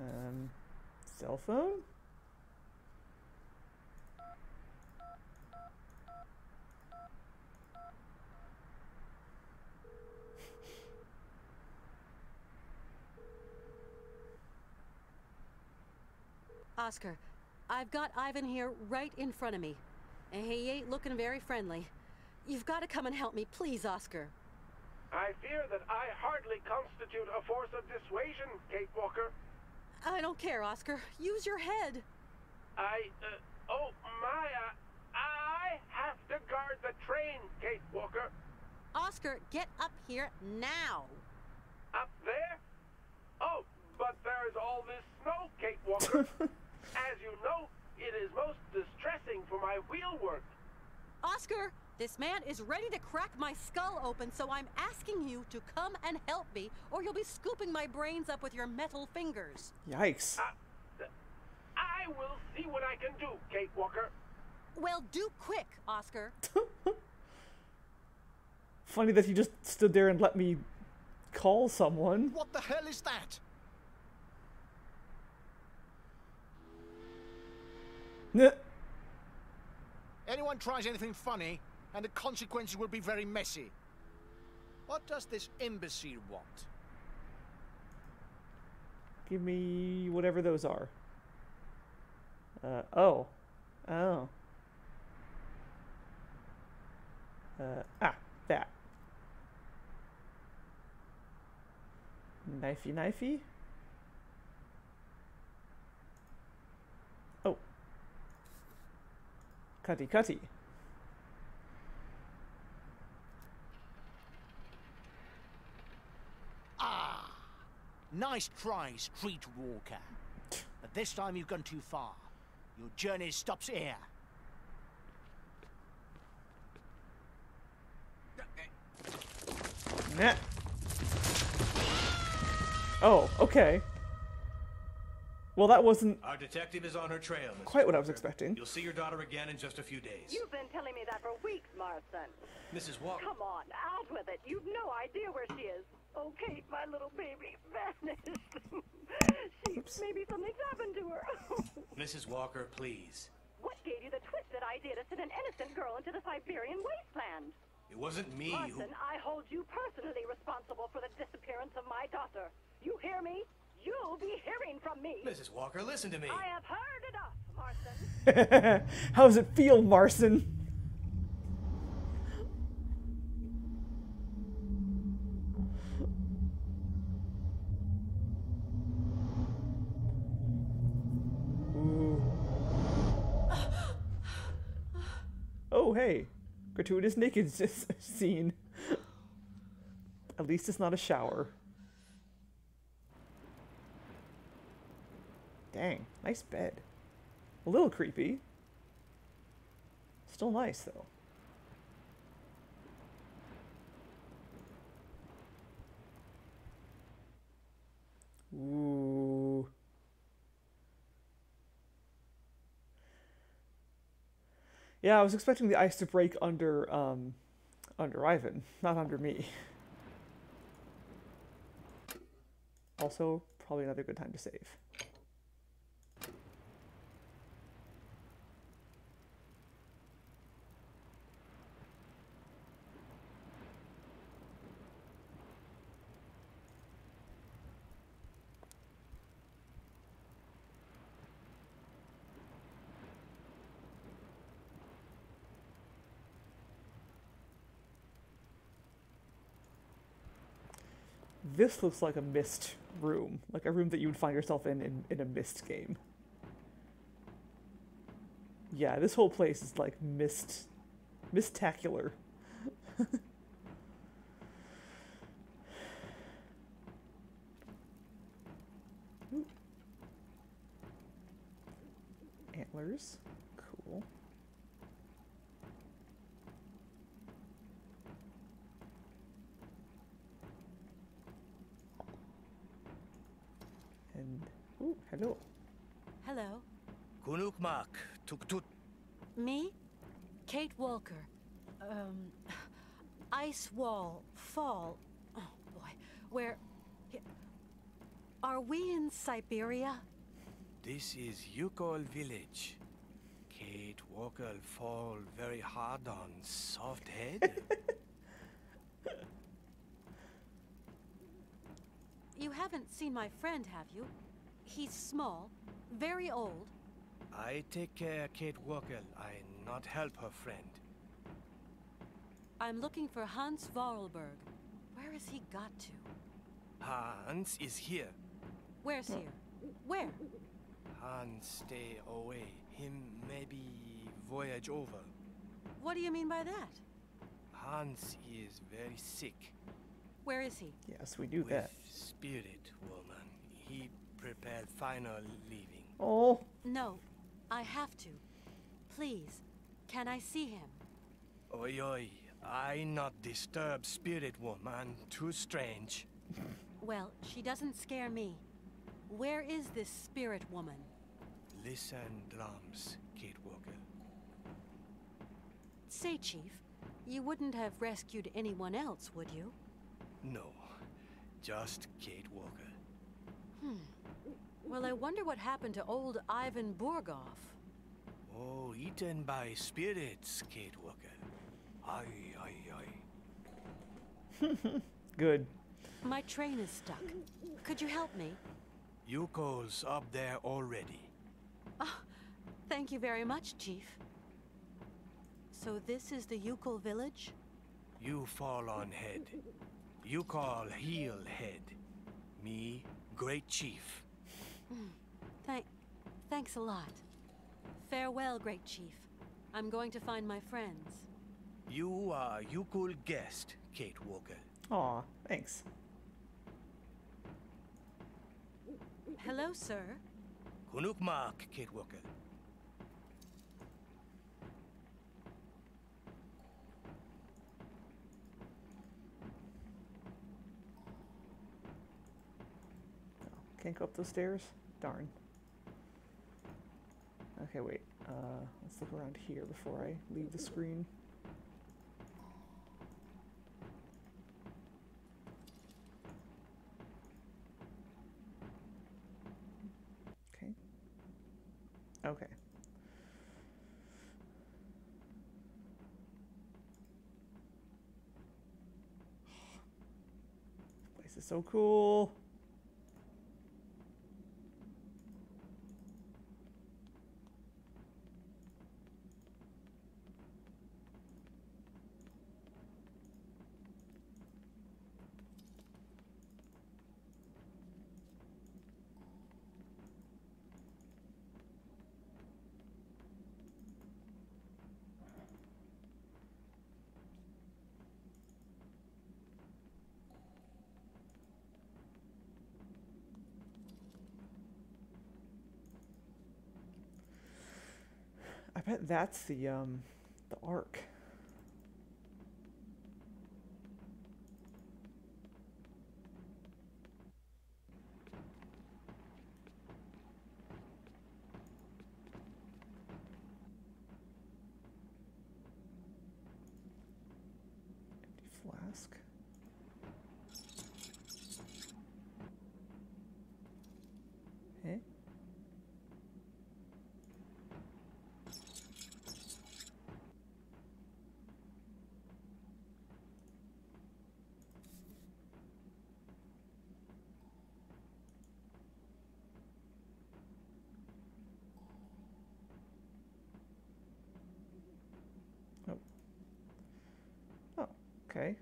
Um, cell phone? Oscar, I've got Ivan here right in front of me. And he ain't looking very friendly. You've got to come and help me, please, Oscar. I fear that I hardly constitute a force of dissuasion, Kate Walker. I don't care, Oscar. Use your head. I, uh, oh my, uh, I have to guard the train, Kate Walker. Oscar, get up here now. Up there? Oh, but there's all this snow, Kate Walker. As you know, it is most distressing for my wheel work. Oscar, this man is ready to crack my skull open, so I'm asking you to come and help me, or you'll be scooping my brains up with your metal fingers. Yikes. I will see what I can do, Kate Walker. Well, do quick, Oscar. Funny that he just stood there and let me call someone. What the hell is that? Anyone tries anything funny, and the consequences will be very messy. What does this imbecile want? Give me whatever those are. Uh, oh. Oh. Uh, ah, that. Knifey knifey? Oh. Cutty cutty. Nice try, Street Walker. But this time you've gone too far. Your journey stops here. Nah. Oh, okay. Well, that wasn't Our detective is on her trail. Mr. quite what I was expecting. You'll see your daughter again in just a few days. You've been telling me that for weeks, Marson. Mrs. Walker. Come on, out with it. You've no idea where she is. Oh, Kate, my little baby vanished. she, maybe something's happened to her. Mrs. Walker, please. what gave you the twisted idea to send an innocent girl into the Siberian wasteland? It wasn't me who. I hold you personally responsible for the disappearance of my daughter. You hear me? You'll be hearing from me. Mrs. Walker, listen to me. I have heard enough, Marson. How does it feel, Marson? Oh, hey. Gratuitous naked scene. At least it's not a shower. Dang, nice bed. A little creepy. Still nice, though. Ooh. Yeah, I was expecting the ice to break under, um, under Ivan, not under me. Also, probably another good time to save. This looks like a mist room, like a room that you would find yourself in in, in a mist game. Yeah, this whole place is like mist, mistacular. Antlers, cool. And ooh, hello. Hello. Kunukmak, tuk Me? Kate Walker. Um. Ice Wall. Fall. Oh, boy. Where. Are we in Siberia? This is Youkol village. Kate Walker fall very hard on soft head. You haven't seen my friend, have you? He's small, very old. I take care Kate Walker. I not help her friend. I'm looking for Hans Voralberg. Where has he got to? Hans is here. Where's here? Where? Hans stay away. Him maybe voyage over. What do you mean by that? Hans is very sick. Where is he? Yes, we do With that. spirit woman. He prepared final leaving. Oh, No, I have to. Please, can I see him? Oi, oi. I not disturb spirit woman. Too strange. Well, she doesn't scare me. Where is this spirit woman? Listen, drums, Kate Walker. Say, Chief, you wouldn't have rescued anyone else, would you? No, just Kate Walker. Hmm. Well, I wonder what happened to old Ivan Burgov. Oh, eaten by spirits, Kate Walker. Aye, aye, aye. Good. My train is stuck. Could you help me? Yuko's up there already. Oh, thank you very much, Chief. So this is the Youkol village? You fall on head. You call heel head. Me, great chief. Hmm. Thank, thanks a lot. Farewell, great chief. I'm going to find my friends. You are Youkol guest, Kate Walker. Aw, thanks. Hello, sir. Kunukmak, Kate Walker. Go up those stairs? Darn. Okay, wait. Uh, let's look around here before I leave the screen. Okay. Okay. This place is so cool. I bet that's the um the arc. Empty flask. Eh? Oh. Oh, okay.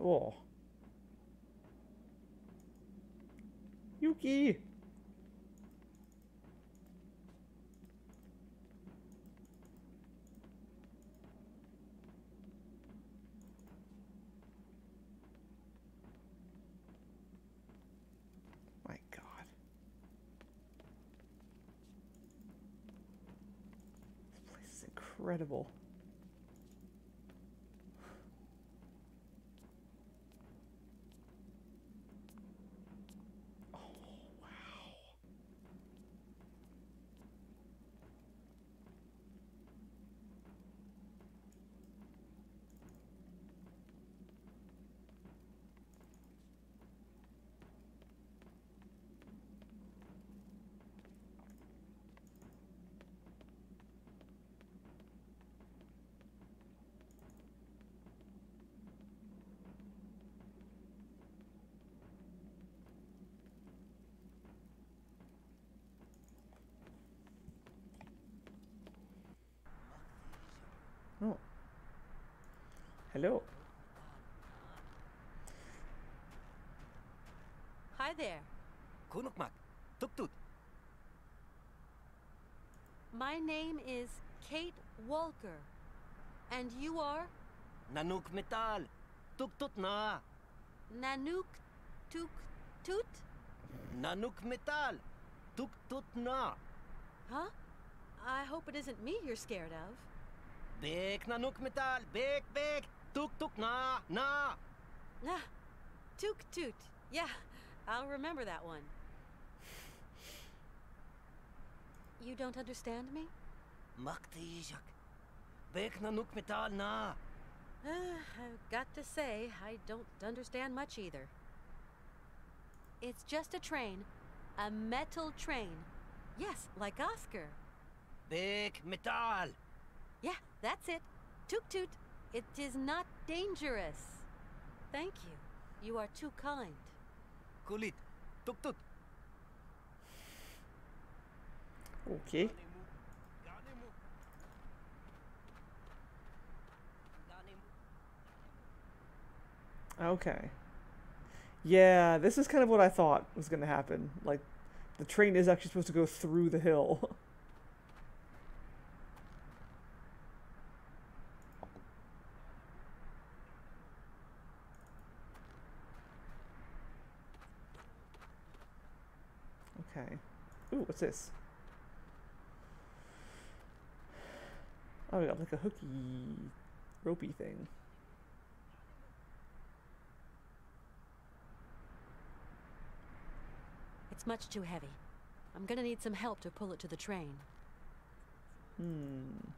Oh. My god. This place is incredible. Oh. Hello. Hi there. Kunukmak. Tuktut. My name is Kate Walker. And you are Nanuk metal. Tuktut na. Nanook Tuk Toot? Nanuk metal. Tuktut na. Huh? I hope it isn't me you're scared of. Bek nanuk metal. Bek bek. Tuk tuk na na. Ah, Took Toot. Yeah, I'll remember that one. You don't understand me? Maktijak. Bek nanuk metal na. Uh, I've got to say, I don't understand much either. It's just a train. A metal train. Yes, like Oscar. Bek metal. Yeah, that's it. Toot toot. It is not dangerous. Thank you. You are too kind. Kulit. Tuktut. Okay. Okay. Yeah, this is kind of what I thought was going to happen. Like, the train is actually supposed to go through the hill. okay. Ooh, what's this? Oh, we got like a hooky, ropey thing. It's much too heavy. I'm gonna need some help to pull it to the train. Hmm.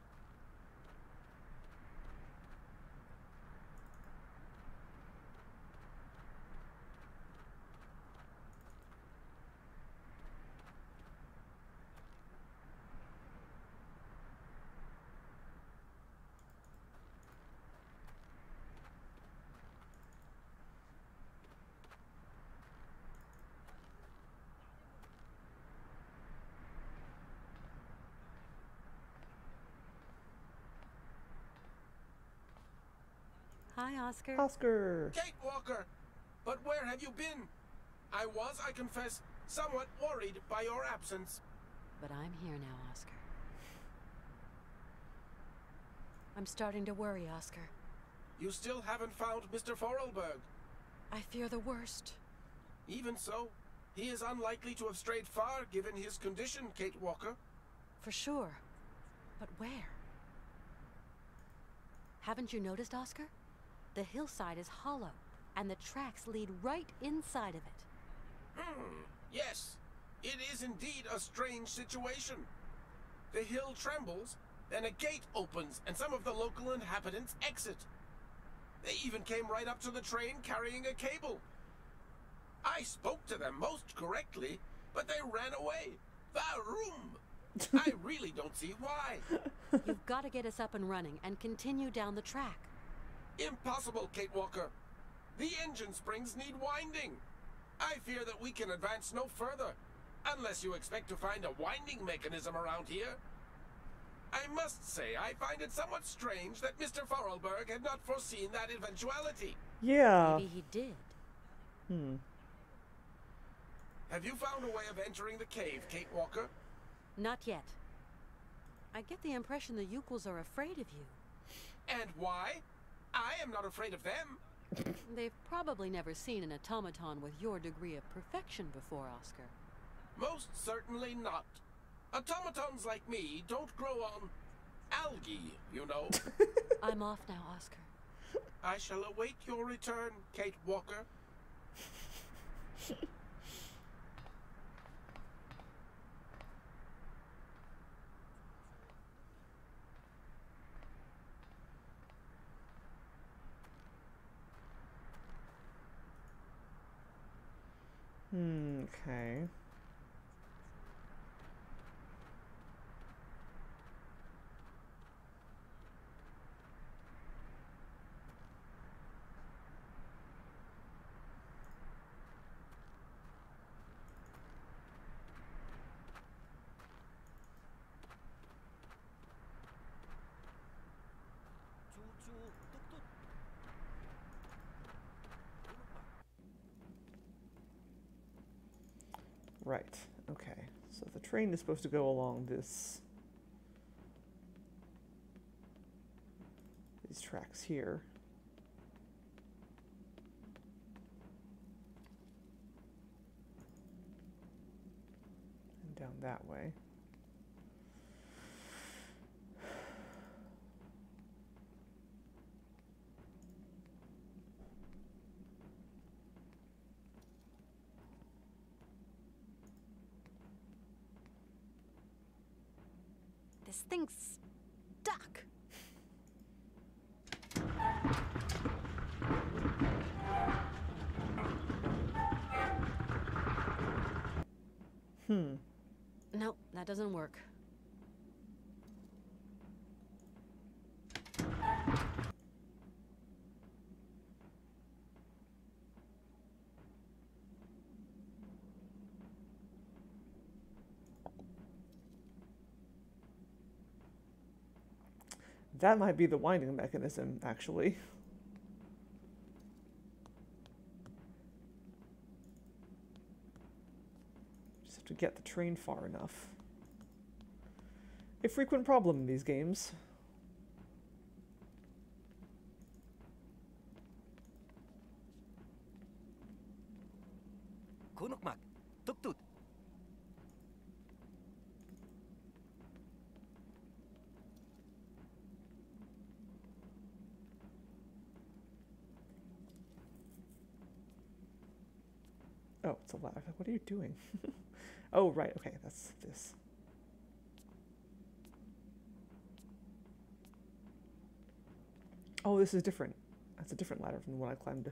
Hi, Oscar. Oscar! Kate Walker! But where have you been? I was, I confess, somewhat worried by your absence. But I'm here now, Oscar. I'm starting to worry, Oscar. You still haven't found Mr. Voralberg. I fear the worst. Even so, he is unlikely to have strayed far given his condition, Kate Walker. For sure. But where? Haven't you noticed, Oscar? The hillside is hollow, and the tracks lead right inside of it. Hmm, yes. It is indeed a strange situation. The hill trembles, then a gate opens, and some of the local inhabitants exit. They even came right up to the train carrying a cable. I spoke to them most correctly, but they ran away. Varum! I really don't see why. You've got to get us up and running and continue down the track. Impossible, Kate Walker. The engine springs need winding. I fear that we can advance no further, unless you expect to find a winding mechanism around here. I must say, I find it somewhat strange that Mr. Voralberg had not foreseen that eventuality. Yeah. Maybe he did. Hmm. Have you found a way of entering the cave, Kate Walker? Not yet. I get the impression the Youkols are afraid of you. And why? I am not afraid of them. They've probably never seen an automaton with your degree of perfection before, Oscar. Most certainly not. Automatons like me don't grow on algae, you know. I'm off now, Oscar. I shall await your return, Kate Walker. Hmm, okay. Right. Okay. So the train is supposed to go along this these tracks here. And down that way. This thing's stuck. Hmm. Nope, that doesn't work. That might be the winding mechanism, actually. Just have to get the train far enough. A frequent problem in these games. Kunukmak, tuktut. Oh, it's a lot. What are you doing? oh, right. Okay, that's this. Oh, this is different. That's a different ladder from the one I climbed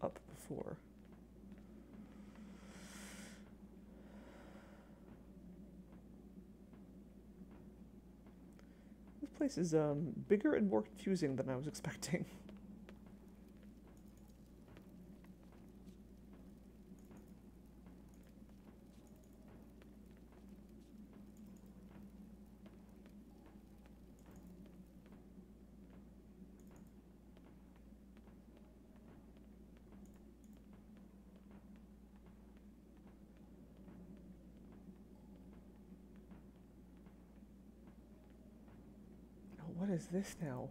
up before. This place is um, bigger and more confusing than I was expecting. Oh, what is this now?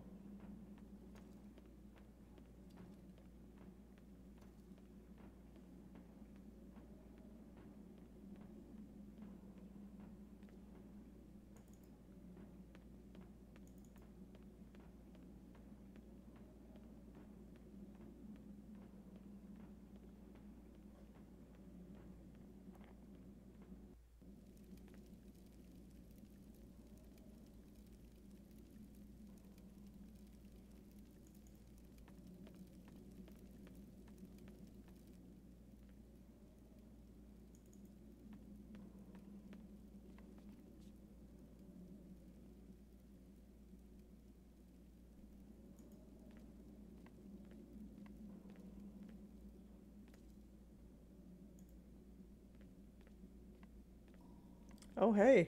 Oh, hey.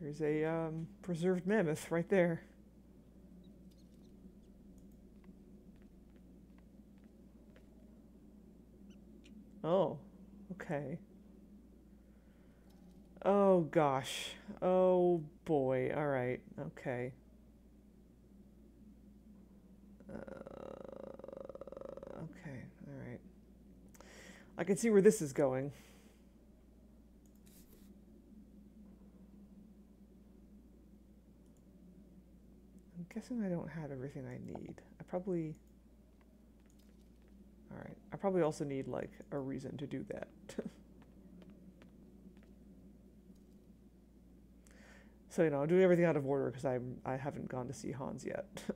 Here's a um, preserved mammoth right there. Oh, okay. Oh gosh. Oh boy. All right. Okay. Uh, okay. All right. I can see where this is going. Guessing I don't have everything I need. I probably. Alright. I probably also need, like, a reason to do that. so, you know, I'm doing everything out of order because I haven't gone to see Hans yet.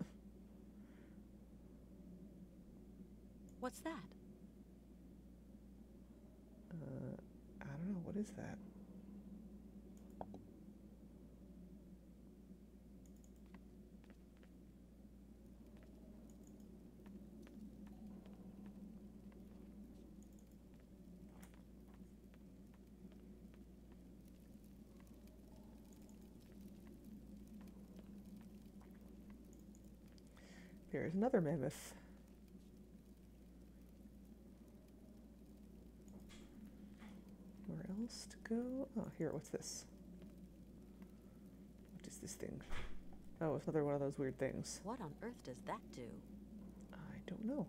What's that? uh, I don't know. What is that? There's another mammoth. Where else to go? Oh, here, what's this? What is this thing? Oh, it's another one of those weird things. What on earth does that do? I don't know.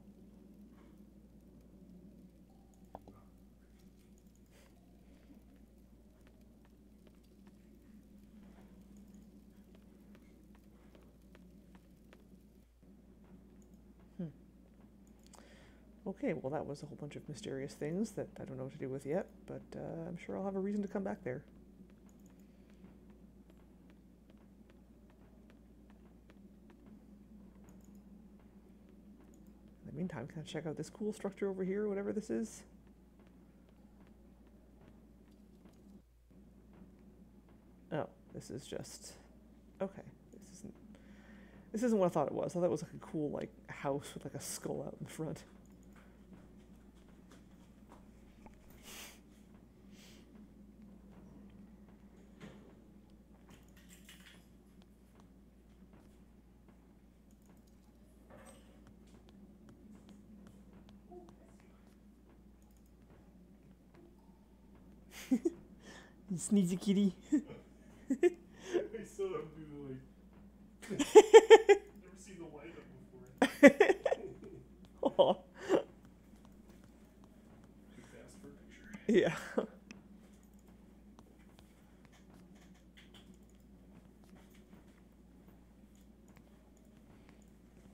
Okay, well, that was a whole bunch of mysterious things that I don't know what to do with yet, but uh, I'm sure I'll have a reason to come back there. In the meantime, can I check out this cool structure over here, whatever this is? Oh, this is just okay. This isn't this isn't what I thought it was. I thought it was like a cool like house with like a skull out in front. Sneezy kitty. I saw him do like. Never seen the light up before. Aw. Too fast for a picture. Yeah.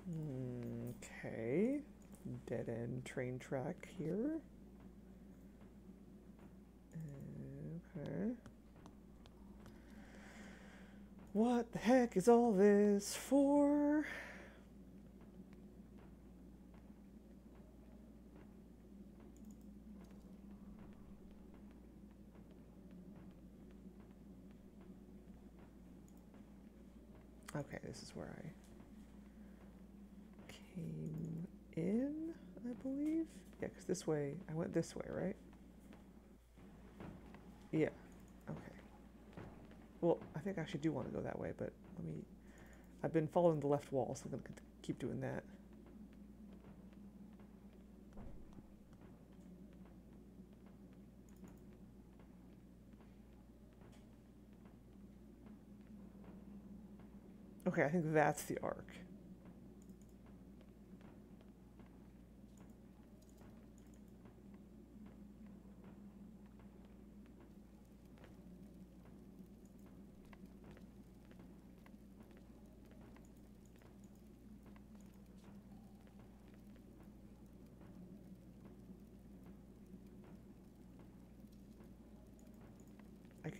Hmm, okay. Dead end train track here. Okay. What the heck is all this for? Okay, this is where I came in, I believe. Yeah, because this way, I went this way, right? Yeah. Well, I think I actually do want to go that way, but let me. I've been following the left wall, so I'm going to keep doing that. Okay, I think that's the arc.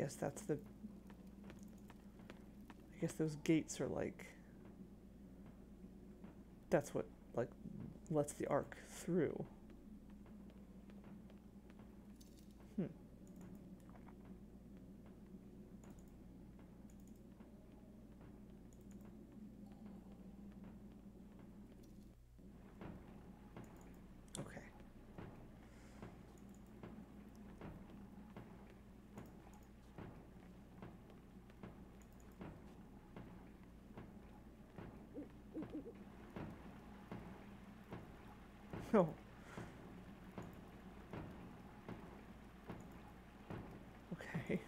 Guess that's the. I guess those gates are like. That's what, like, lets the arc through. Hmm. Okay. Oh. Okay.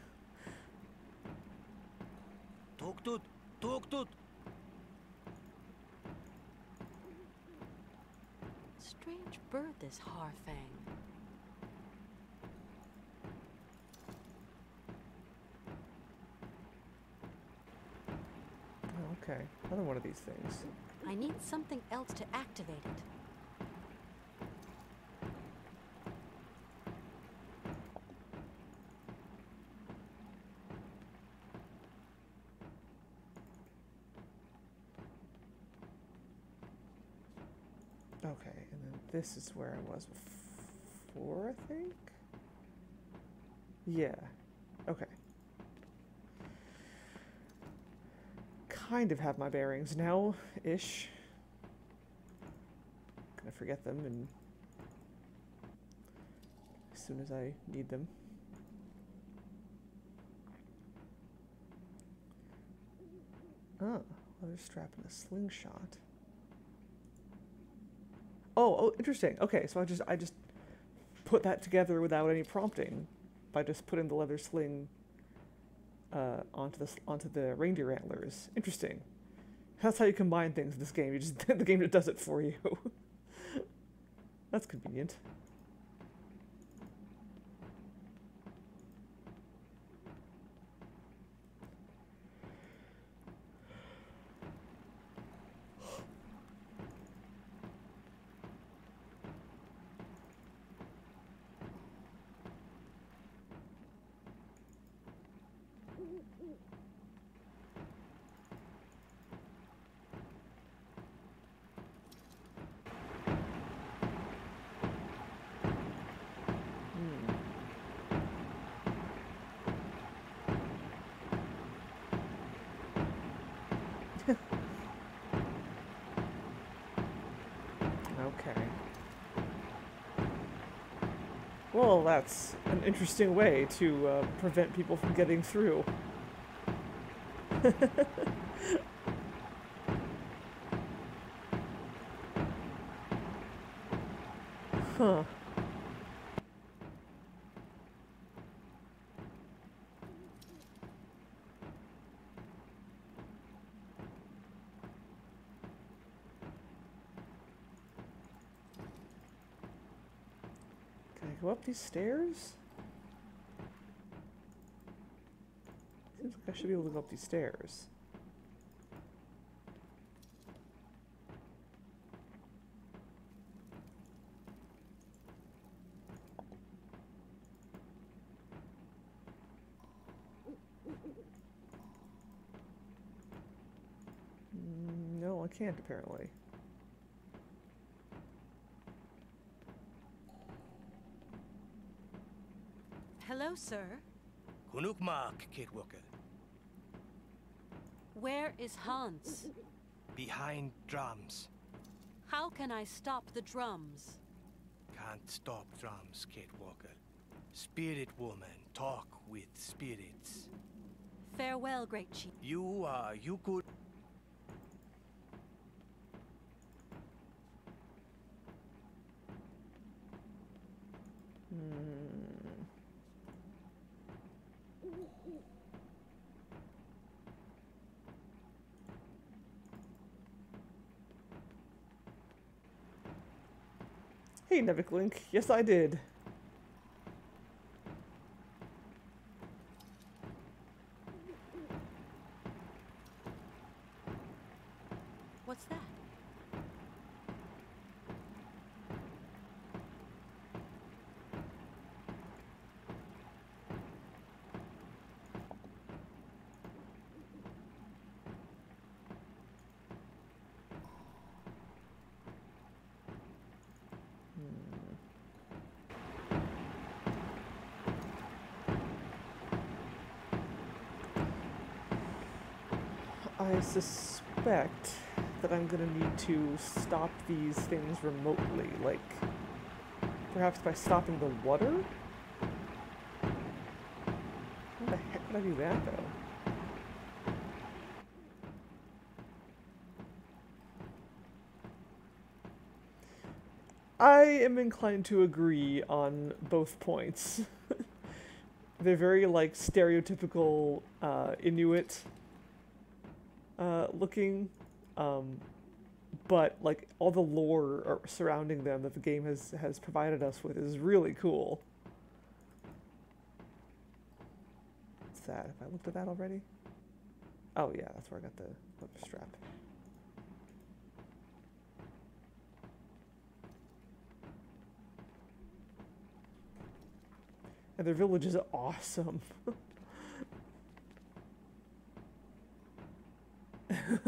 Toktut! Toktut! Strange bird, this Harfang. Oh, okay. Another one of these things. I need something else to activate it. Okay, and then this is where I was before, I think? Yeah. Okay. Kind of have my bearings now, ish. Gonna forget them and as soon as I need them. Ah, oh, leather strap and a slingshot. Oh, interesting. Okay, so I just I just put that together without any prompting by just putting the leather sling uh, onto the onto the reindeer antlers. Interesting. That's how you combine things in this game. You just the game just does it for you. That's convenient. Okay. Well, that's an interesting way to uh, prevent people from getting through. huh. Go up these stairs? Seems like I should be able to go up these stairs. Mm, No, I can't apparently. Hello, sir. Kunukmak, Kate Walker. Where is Hans? Behind drums. How can I stop the drums? Can't stop drums, Kate Walker. Spirit woman, talk with spirits. Farewell, great chief. You are, you could. Hmm. Yes, I did. What's that? I that I'm gonna need to stop these things remotely, like perhaps by stopping the water? How the heck would I do that though? I am inclined to agree on both points. They're very like stereotypical uh, Inuit uh, looking, um, but like all the lore surrounding them that the game has has provided us with is really cool. What's that? Have I looked at that already? Oh yeah, that's where I got the leather strap. And their village is awesome.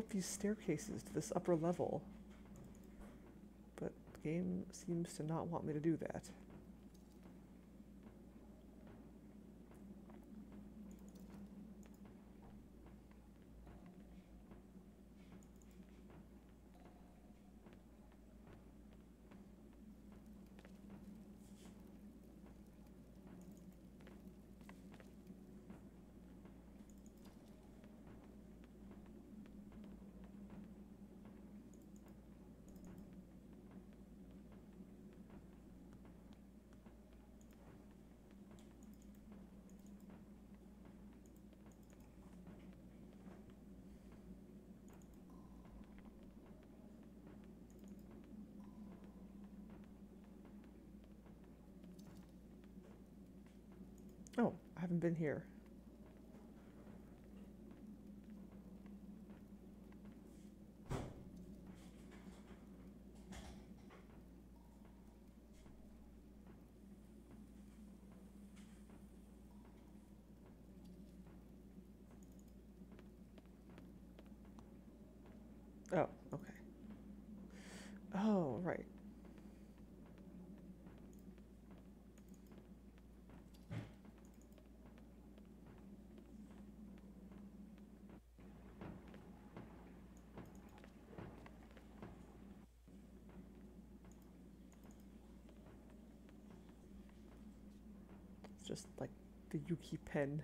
Up these staircases to this upper level. But the game seems to not want me to do that. Haven't been here. Oh, okay. Oh, right. It's just like the Youki pen.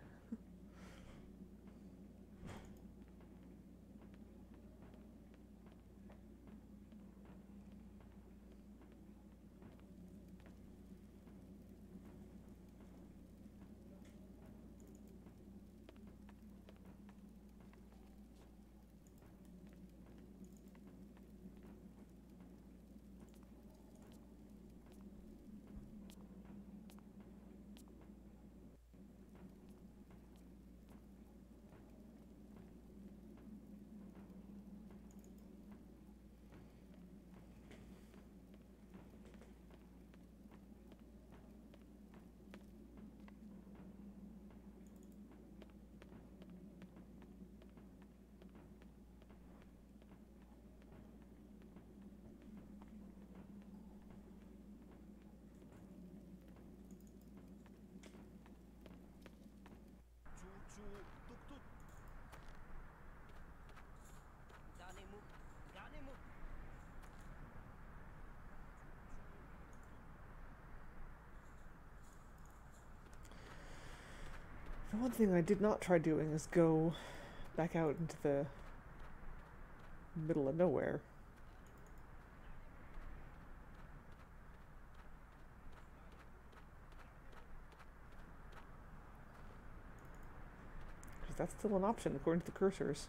The one thing I did not try doing is go back out into the middle of nowhere. That's still an option according to the cursors.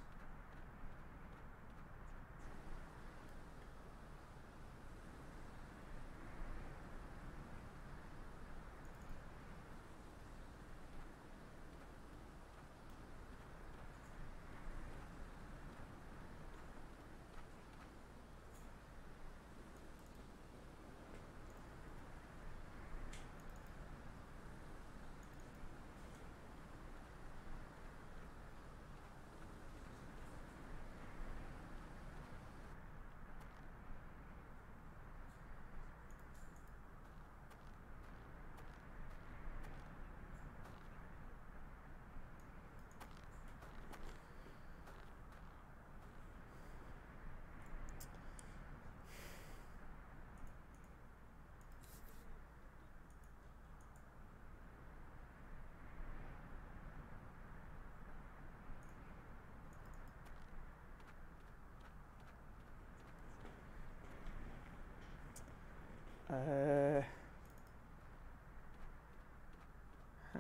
Uh. Huh.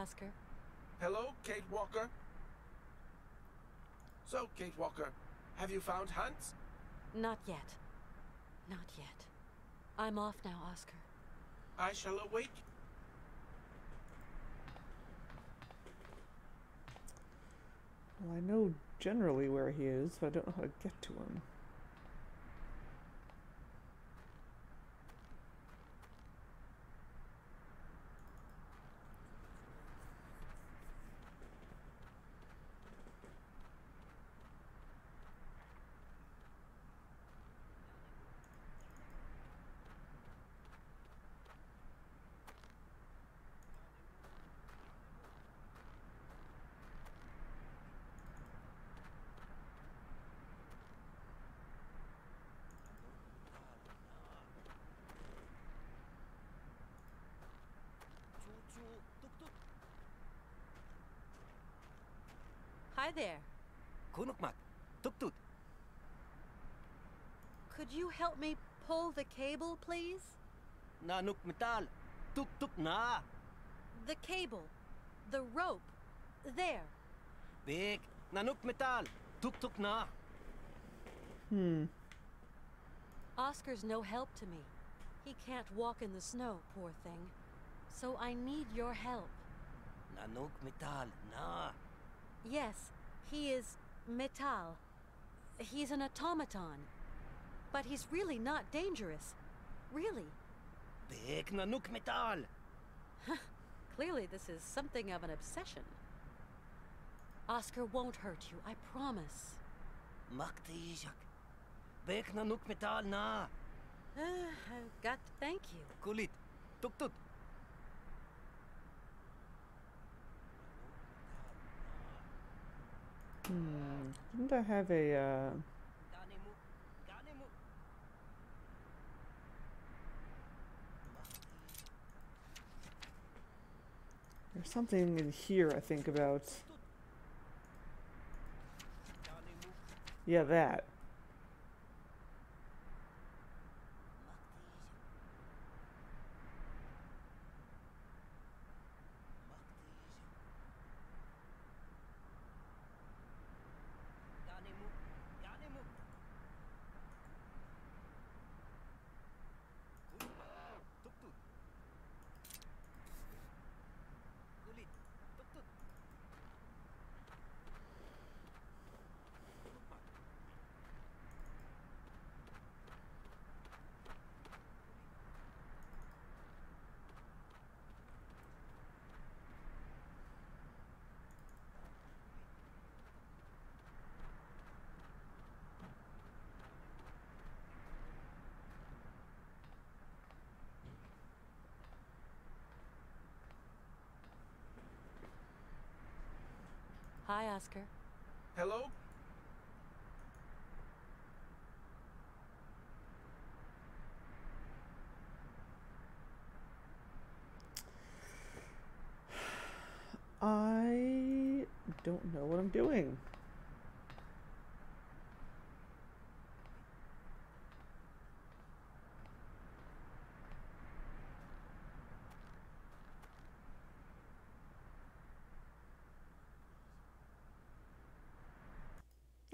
Hi, Oscar. Hello, Kate Walker. So, Kate Walker, have you found Hans? Not yet. Not yet. I'm off now, Oscar. I shall await. Well, I know generally where he is, but I don't know how to get to him. Hi there. Kunukmak, tuktut. Could you help me pull the cable, please? Nanuk metal, tuk tuk na. The cable. The rope. There. Big, Nanuk metal. Tuk tuk na. Hmm. Oscar's no help to me. He can't walk in the snow, poor thing. So I need your help. Nanuk metal na. Yes, he is metal. He's an automaton. But he's really not dangerous. Really. Bek nanuk metal. Clearly, this is something of an obsession. Oscar won't hurt you, I promise. Maktijak. Bek nanuk metal na. Uh, I've got to thank you. Kulit. Tuk tuk. Hmm. Didn't I have a, uh... There's something in here I think about. Yeah, that. Hi, Oscar. Hello? I don't know what I'm doing.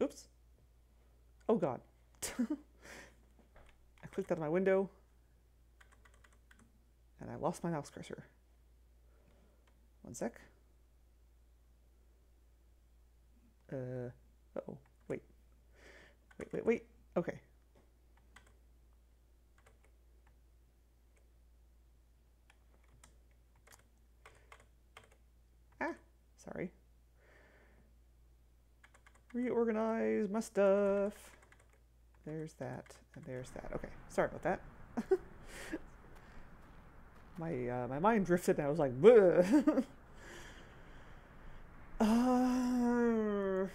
Oops. Oh god. I clicked out of my window and I lost my mouse cursor. One sec. Uh, uh-oh. Wait. Wait, wait, wait. Okay. Ah, sorry. Reorganize my stuff. There's that, and there's that. Okay, sorry about that. my uh, my mind drifted, and I was like, uh,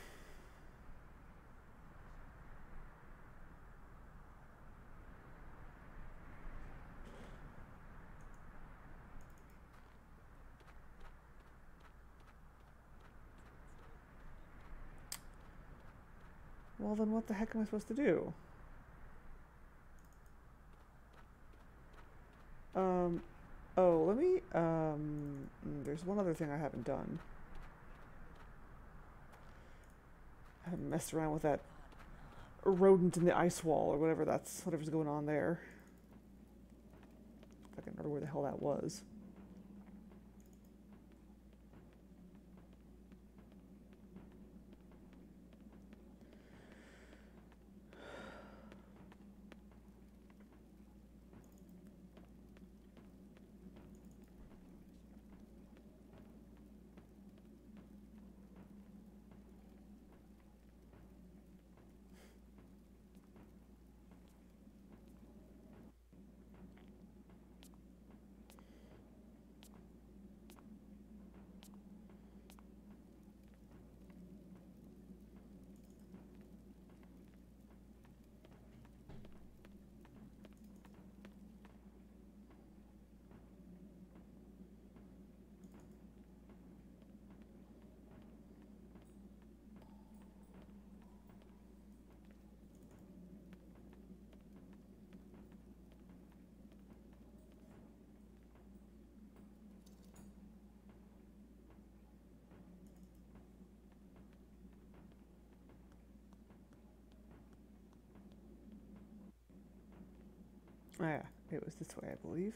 Well, then what the heck am I supposed to do? Um, oh, let me, um, mm, there's one other thing I haven't done. I haven't messed around with that rodent in the ice wall or whatever that's, whatever's going on there. I can't remember where the hell that was. Yeah, it was this way, I believe.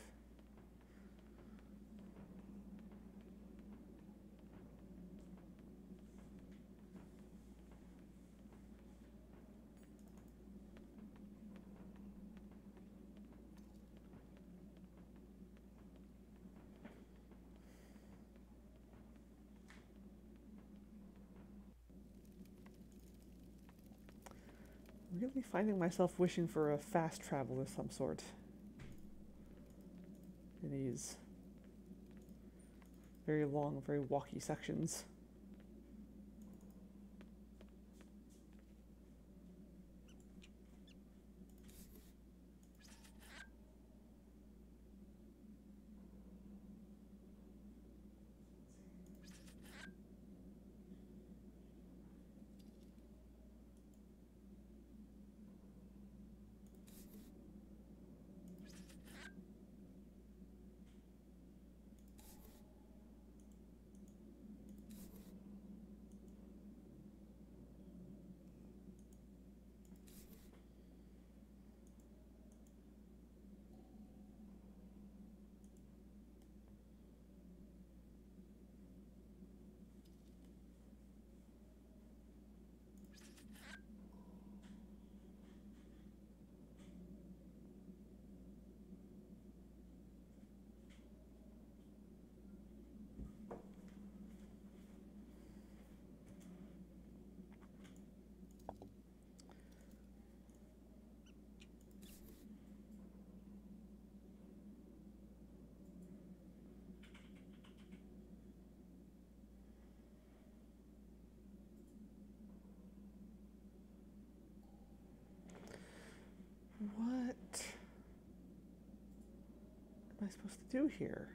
Really finding myself wishing for a fast travel of some sort. In these very long, very walky sections. What am I supposed to do here?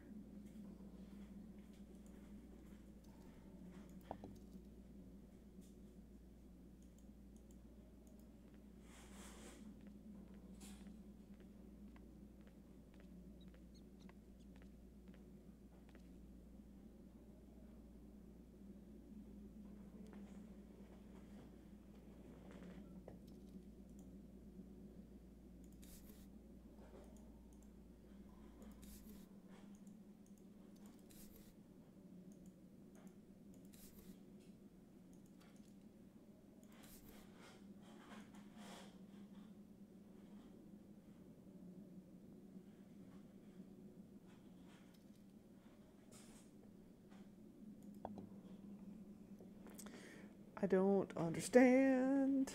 Don't understand.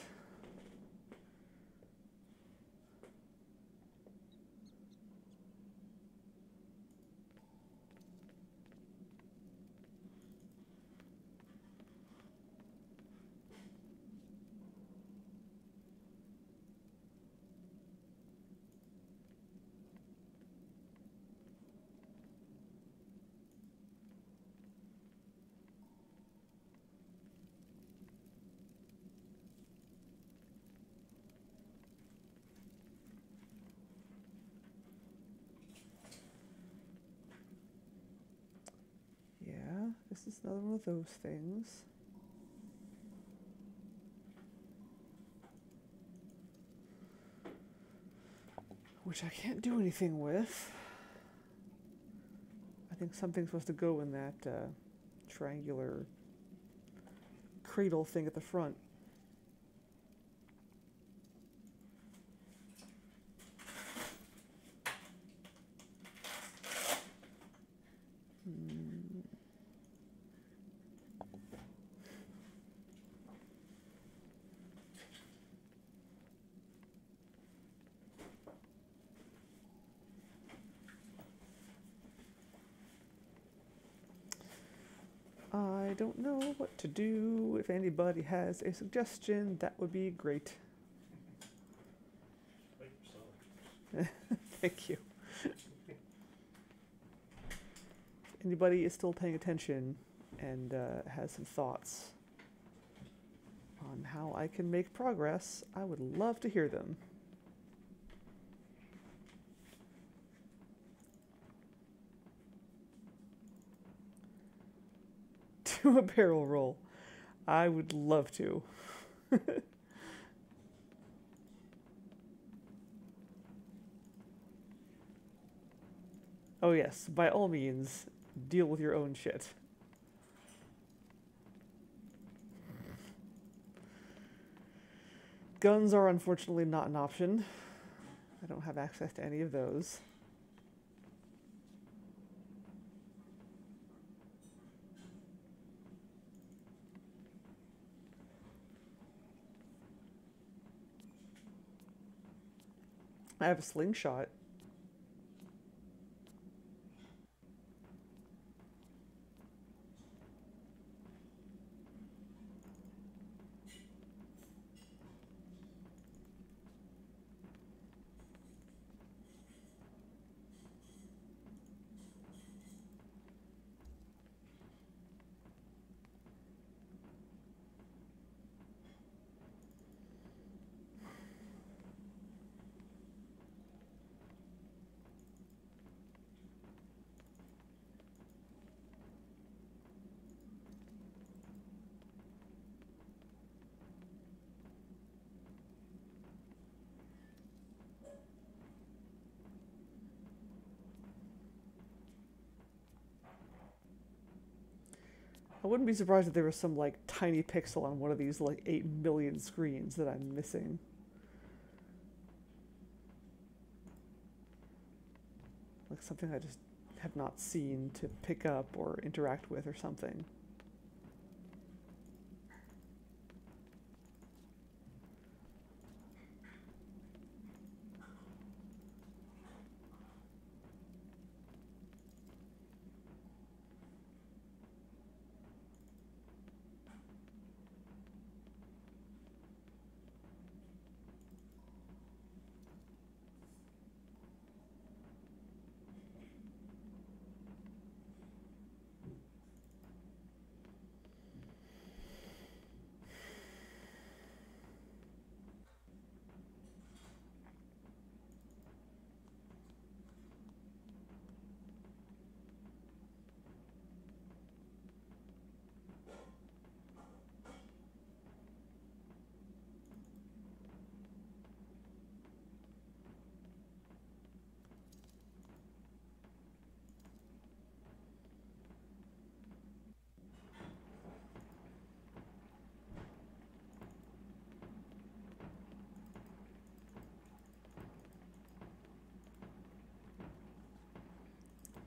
Yeah, this is another one of those things. Which I can't do anything with. I think something's supposed to go in that uh, triangular cradle thing at the front. Hmm. I don't know what to do. If anybody has a suggestion, that would be great. Thank you. Anybody is still paying attention and uh, has some thoughts on how I can make progress, I would love to hear them. Do a barrel roll. I would love to. Oh yes, by all means, deal with your own shit. Guns are unfortunately not an option. I don't have access to any of those. I have a slingshot. I wouldn't be surprised if there was some like tiny pixel on one of these like 8 million screens that I'm missing. Like something I just have not seen to pick up or interact with or something.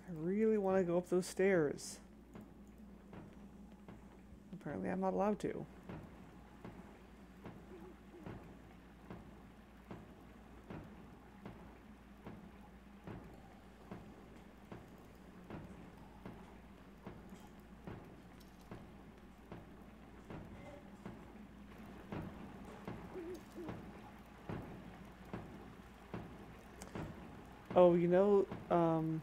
I really want to go up those stairs. Apparently I'm not allowed to. Oh, you know, um,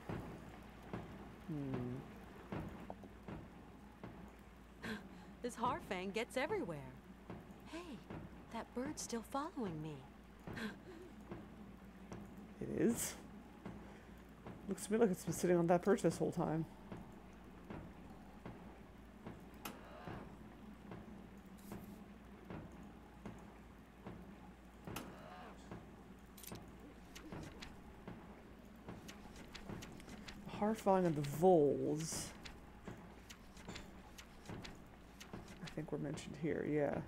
This Harfang gets everywhere. Hey, that bird's still following me. It is. Looks to me like it's been sitting on that perch this whole time. Harfang and the voles. I think were mentioned here, yeah.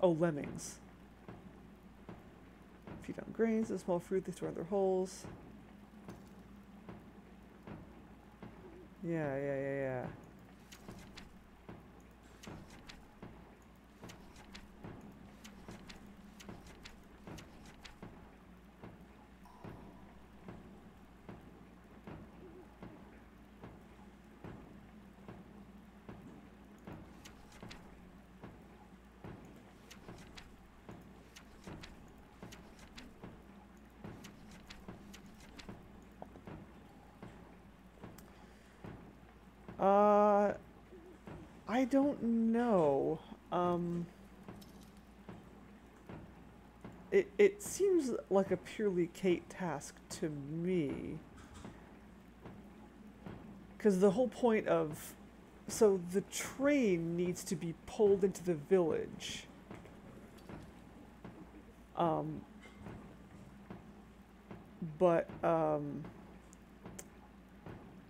Oh, lemmings. Feed on grains, a small fruit they store in their holes. Yeah, yeah, yeah, yeah. Don't know. Um, it it seems like a purely Kate task to me. Because the whole point of, so the train needs to be pulled into the village. Um, but um,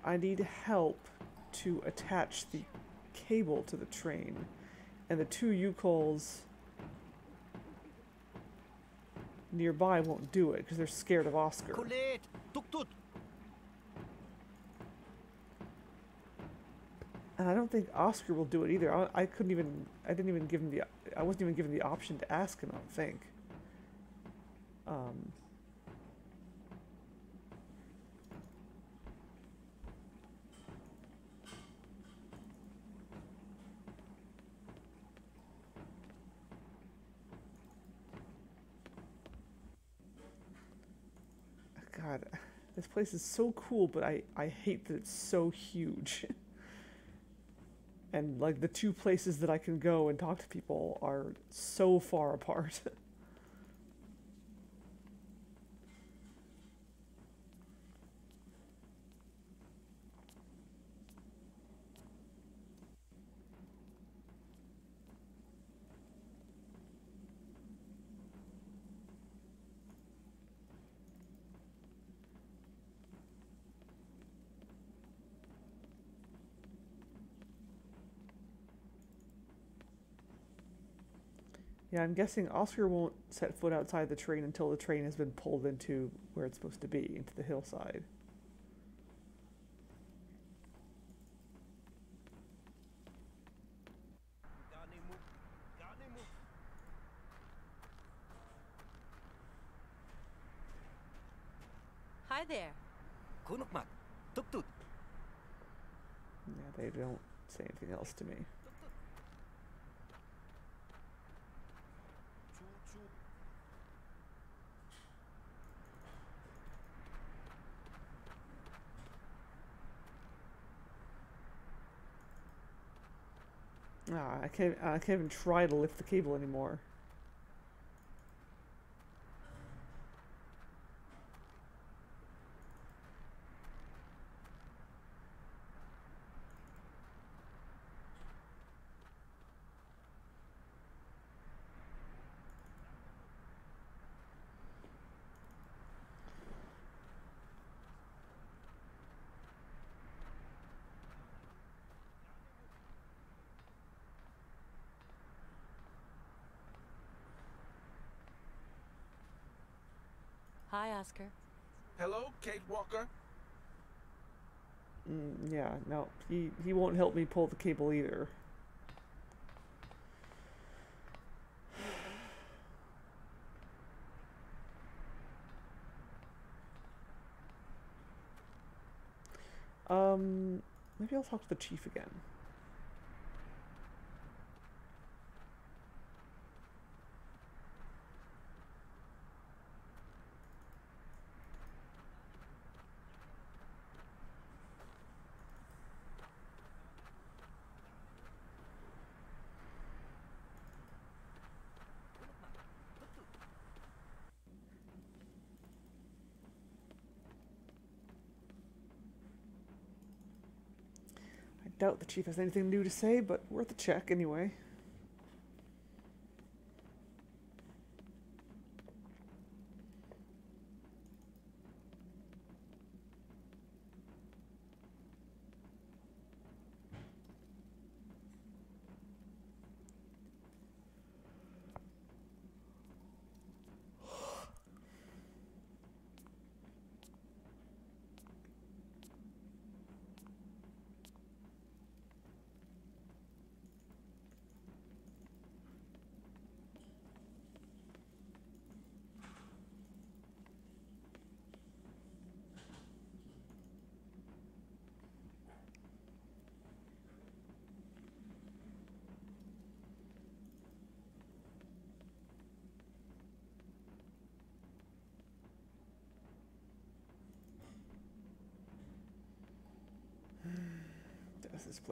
I need help to attach the cable to the train, and the two Youkols nearby won't do it because they're scared of Oscar. Colette, tuk tuk. And I don't think Oscar will do it either. I, I couldn't even. I didn't even give him the. I wasn't even given the option to ask him. I don't think. Um. God, this place is so cool, but I, I hate that it's so huge. and like the two places that I can go and talk to people are so far apart. Yeah, I'm guessing Oscar won't set foot outside the train until the train has been pulled into where it's supposed to be, into the hillside. Hi there. Kunukmak, tuk tuk. Yeah, they don't say anything else to me. Ah, I can't. I can't even try to lift the cable anymore. Hi, Oscar. Hello, Kate Walker. Mm, yeah, no, he he won't help me pull the cable either. Um, maybe I'll talk to the chief again. Doubt the chief has anything new to say, but worth a check anyway.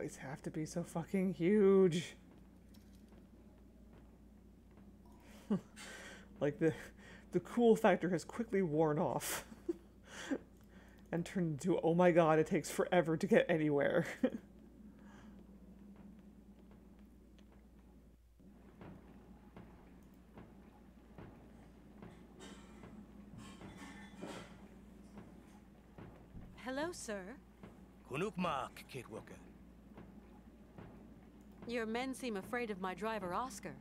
always have to be so fucking huge? like the the cool factor has quickly worn off and turned into oh my god, it takes forever to get anywhere. Hello, sir. Kunukmak, Kate Wilkin. Your men seem afraid of my driver, Oscar.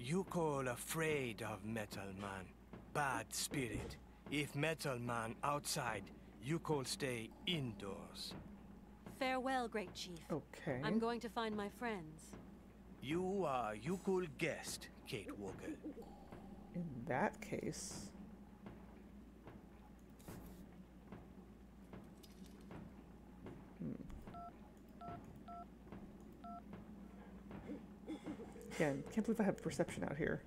Youkol afraid of Metal Man. Bad spirit. If Metal Man outside, Youkol stay indoors. Farewell, Great Chief. Okay. I'm going to find my friends. You are Youkol guest, Kate Walker. In that case. Again, can't believe I have perception out here.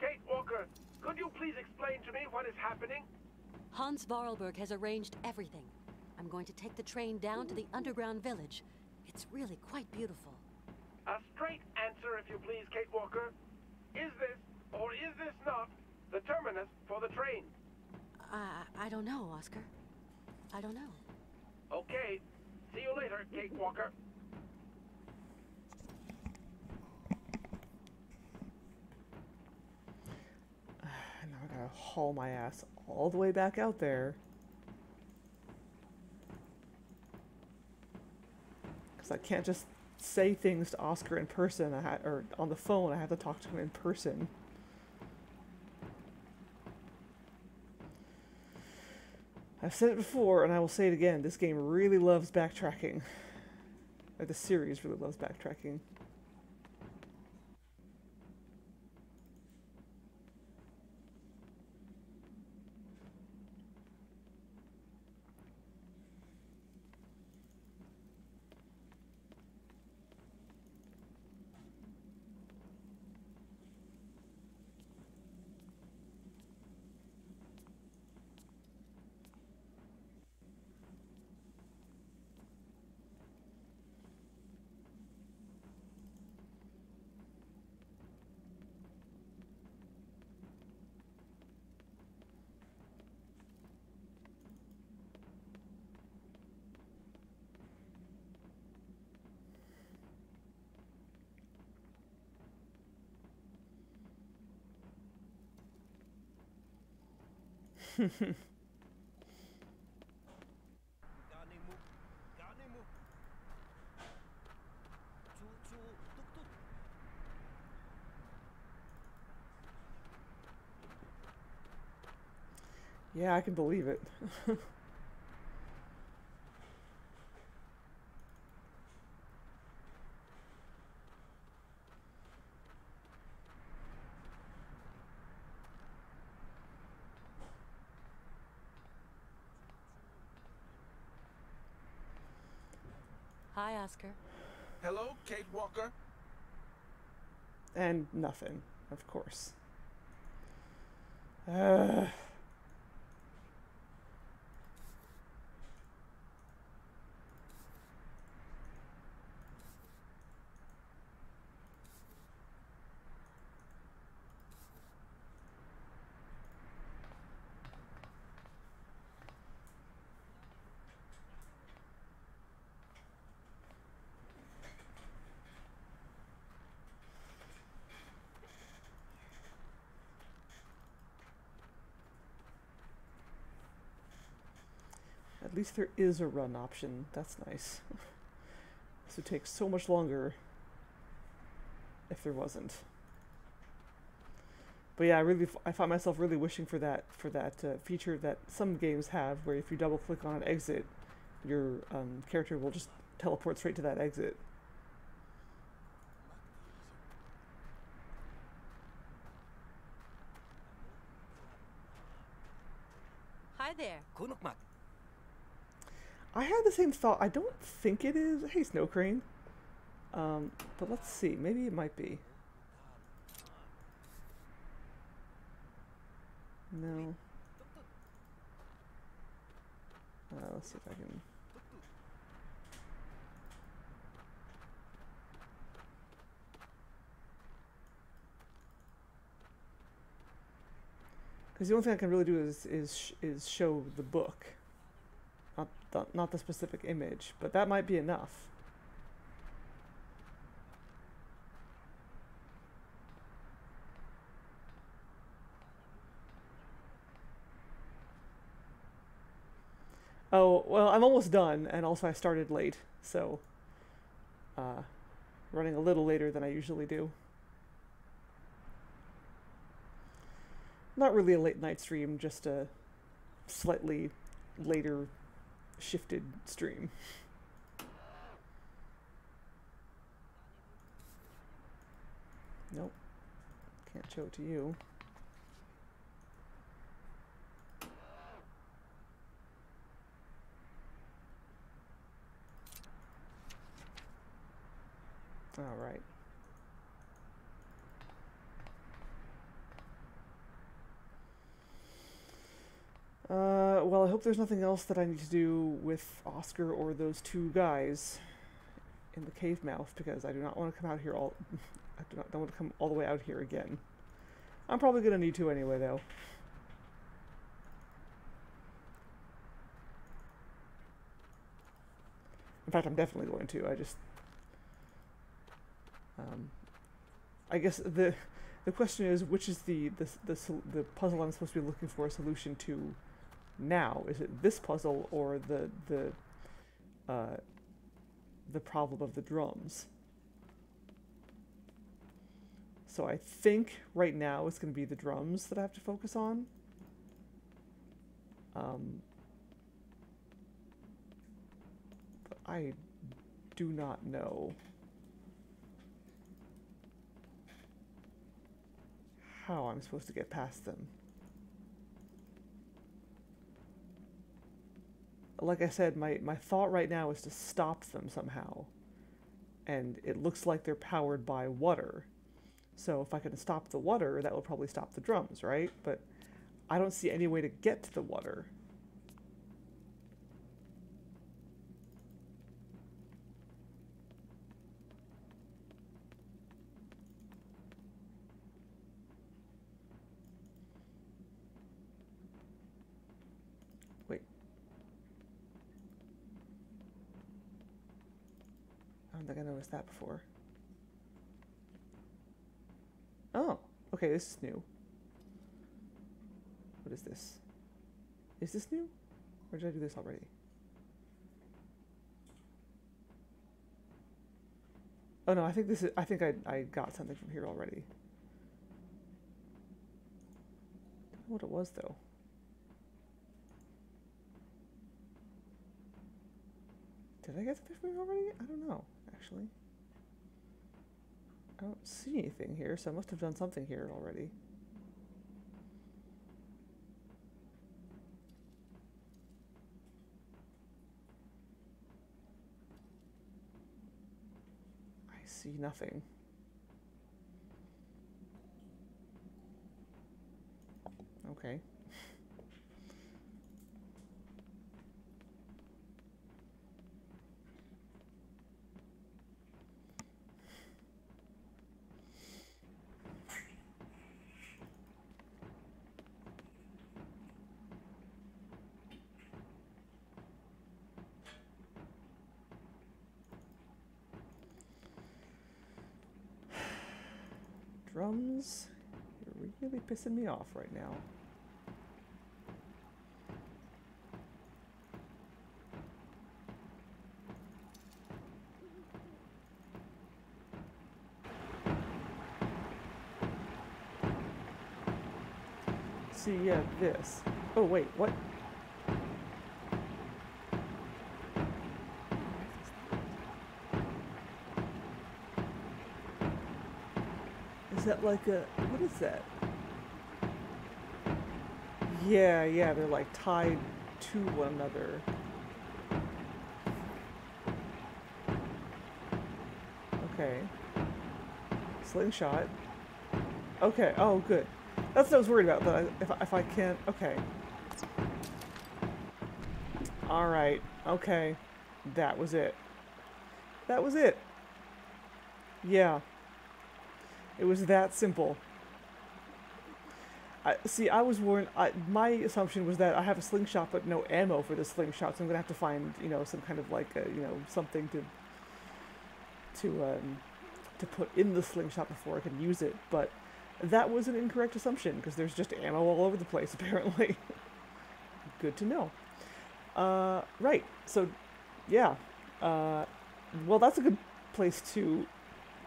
Kate Walker, could you please explain to me what is happening? Hans Voralberg has arranged everything. I'm going to take the train down to the underground village. It's really quite beautiful. A straight answer, if you please, Kate Walker. Is this, or is this not, the terminus for the train? I, I don't know, Oscar. I don't know. Okay. See you later, Kate Walker. Now I gotta haul my ass all the way back out there. Because I can't just say things to Oscar in person or on the phone. I have to talk to him in person. I've said it before and I will say it again. This game really loves backtracking. Or the series really loves backtracking. Yeah, I can believe it. Hi, Oscar. Hello, Kate Walker. and nothing, of course. Uh, least there is a run option. That's nice. this would take so much longer if there wasn't. But yeah, I really I find myself really wishing for that for that uh, feature that some games have, where if you double click on an exit, your um, character will just teleport straight to that exit. Hi there. Kunukmak. I had the same thought. I don't think it is. Hey, Snow Crane. Um, but let's see. Maybe it might be. No. Uh, let's see if I can. Because the only thing I can really do is is is show the book, not the, specific image. But that might be enough. Oh, well, I'm almost done, and also I started late, so uh, running a little later than I usually do. Not really a late night stream, just a slightly later shifted stream. Nope. Can't show it to you. All right. Uh, well, I hope there's nothing else that I need to do with Oscar or those two guys in the cave mouth because I do not want to come out here all. I do not don't want to come all the way out here again. I'm probably gonna need to anyway, though. In fact, I'm definitely going to. I just um, I guess the the question is, which is the the the, the puzzle I'm supposed to be looking for a solution to now? Is it this puzzle or the the uh, the problem of the drums? So I think right now it's going to be the drums that I have to focus on. Um, but I do not know. how I'm supposed to get past them. Like I said, my, my thought right now is to stop them somehow. And it looks like they're powered by water. So if I can stop the water, that will probably stop the drums, right? But I don't see any way to get to the water. Noticed that before. Oh, okay, this is new. What is this? Is this new? Or did I do this already? Oh no, I think this is, I think I, I got something from here already. What it was though. Did I get something from here already? I don't know, actually. I don't see anything here, so I must have done something here already. I see nothing. Okay. Drums, you're really pissing me off right now. See, yeah, this. Oh, wait, what? Is that like a. What is that? Yeah, yeah, they're like tied to one another. Okay. Slingshot. Okay, oh, good. That's what I was worried about, but if, I- if I can't. Okay. Alright, okay. That was it. That was it. Yeah. It was that simple. I, see, I was warned. I, my assumption was that I have a slingshot, but no ammo for the slingshot, so I'm gonna have to find, you know, some kind of like, a, you know, something to to um, to put in the slingshot before I can use it. But that was an incorrect assumption because there's just ammo all over the place apparently. Good to know. Uh, right. So, yeah. Uh, well, that's a good place to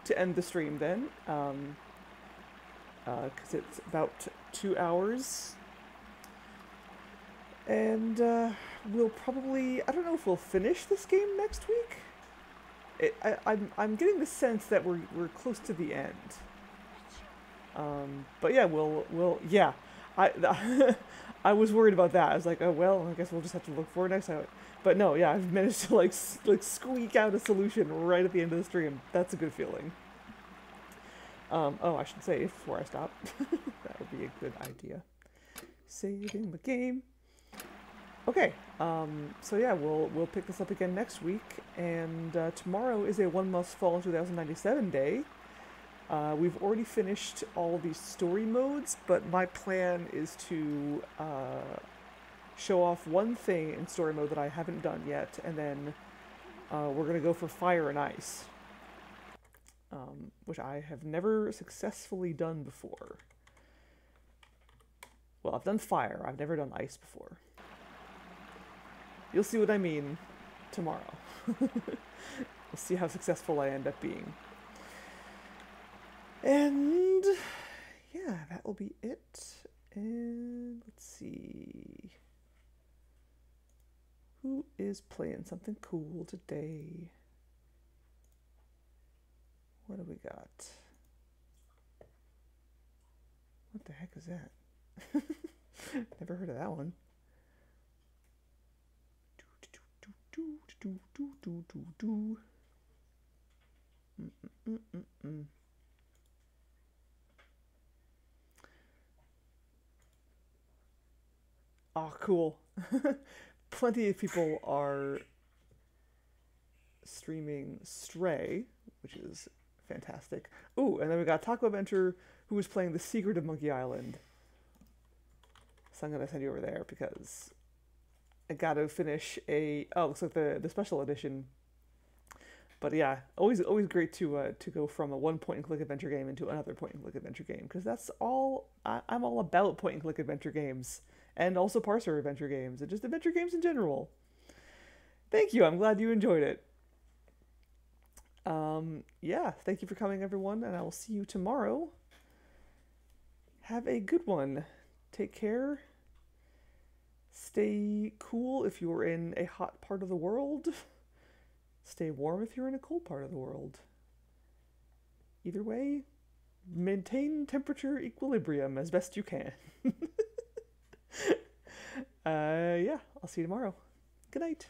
to end the stream then. Um, because it's about two hours. And uh, we'll probably I don't know if we'll finish this game next week. It, I, I'm I'm getting the sense that we're we're close to the end. Um, but yeah, we'll we'll yeah. I I was worried about that. I was like, oh well, I guess we'll just have to look for it next time. But no, yeah, I've managed to like like squeak out a solution right at the end of the stream. That's a good feeling. Um, oh, I should save before I stop. that would be a good idea. Saving the game. Okay, um, so yeah, we'll we'll pick this up again next week, and uh, tomorrow is a One Must Fall 2097 day. Uh, we've already finished all the story modes, but my plan is to uh, show off one thing in story mode that I haven't done yet, and then uh, we're gonna go for fire and ice, um, which I have never successfully done before. Well, I've done fire. I've never done ice before. You'll see what I mean tomorrow. we'll see how successful I end up being. And yeah, that will be it. And let's see. Who is playing something cool today? What do we got? What the heck is that? Never heard of that one. Mm. Oh, cool. Plenty of people are streaming Stray, which is fantastic. Ooh, and then we got Taco Adventure, who is playing The Secret of Monkey Island. So I'm gonna send you over there because I gotta finish a oh, looks like the the special edition. But yeah, always always great to uh, to go from a one point and click adventure game into another point and click adventure game because that's all I, I'm all about point and click adventure games and also parser adventure games and just adventure games in general. Thank you. I'm glad you enjoyed it. Um, yeah, thank you for coming, everyone, and I will see you tomorrow. Have a good one. Take care. Stay cool if you're in a hot part of the world. Stay warm if you're in a cold part of the world. Either way, maintain temperature equilibrium as best you can. uh, yeah, I'll see you tomorrow. Good night.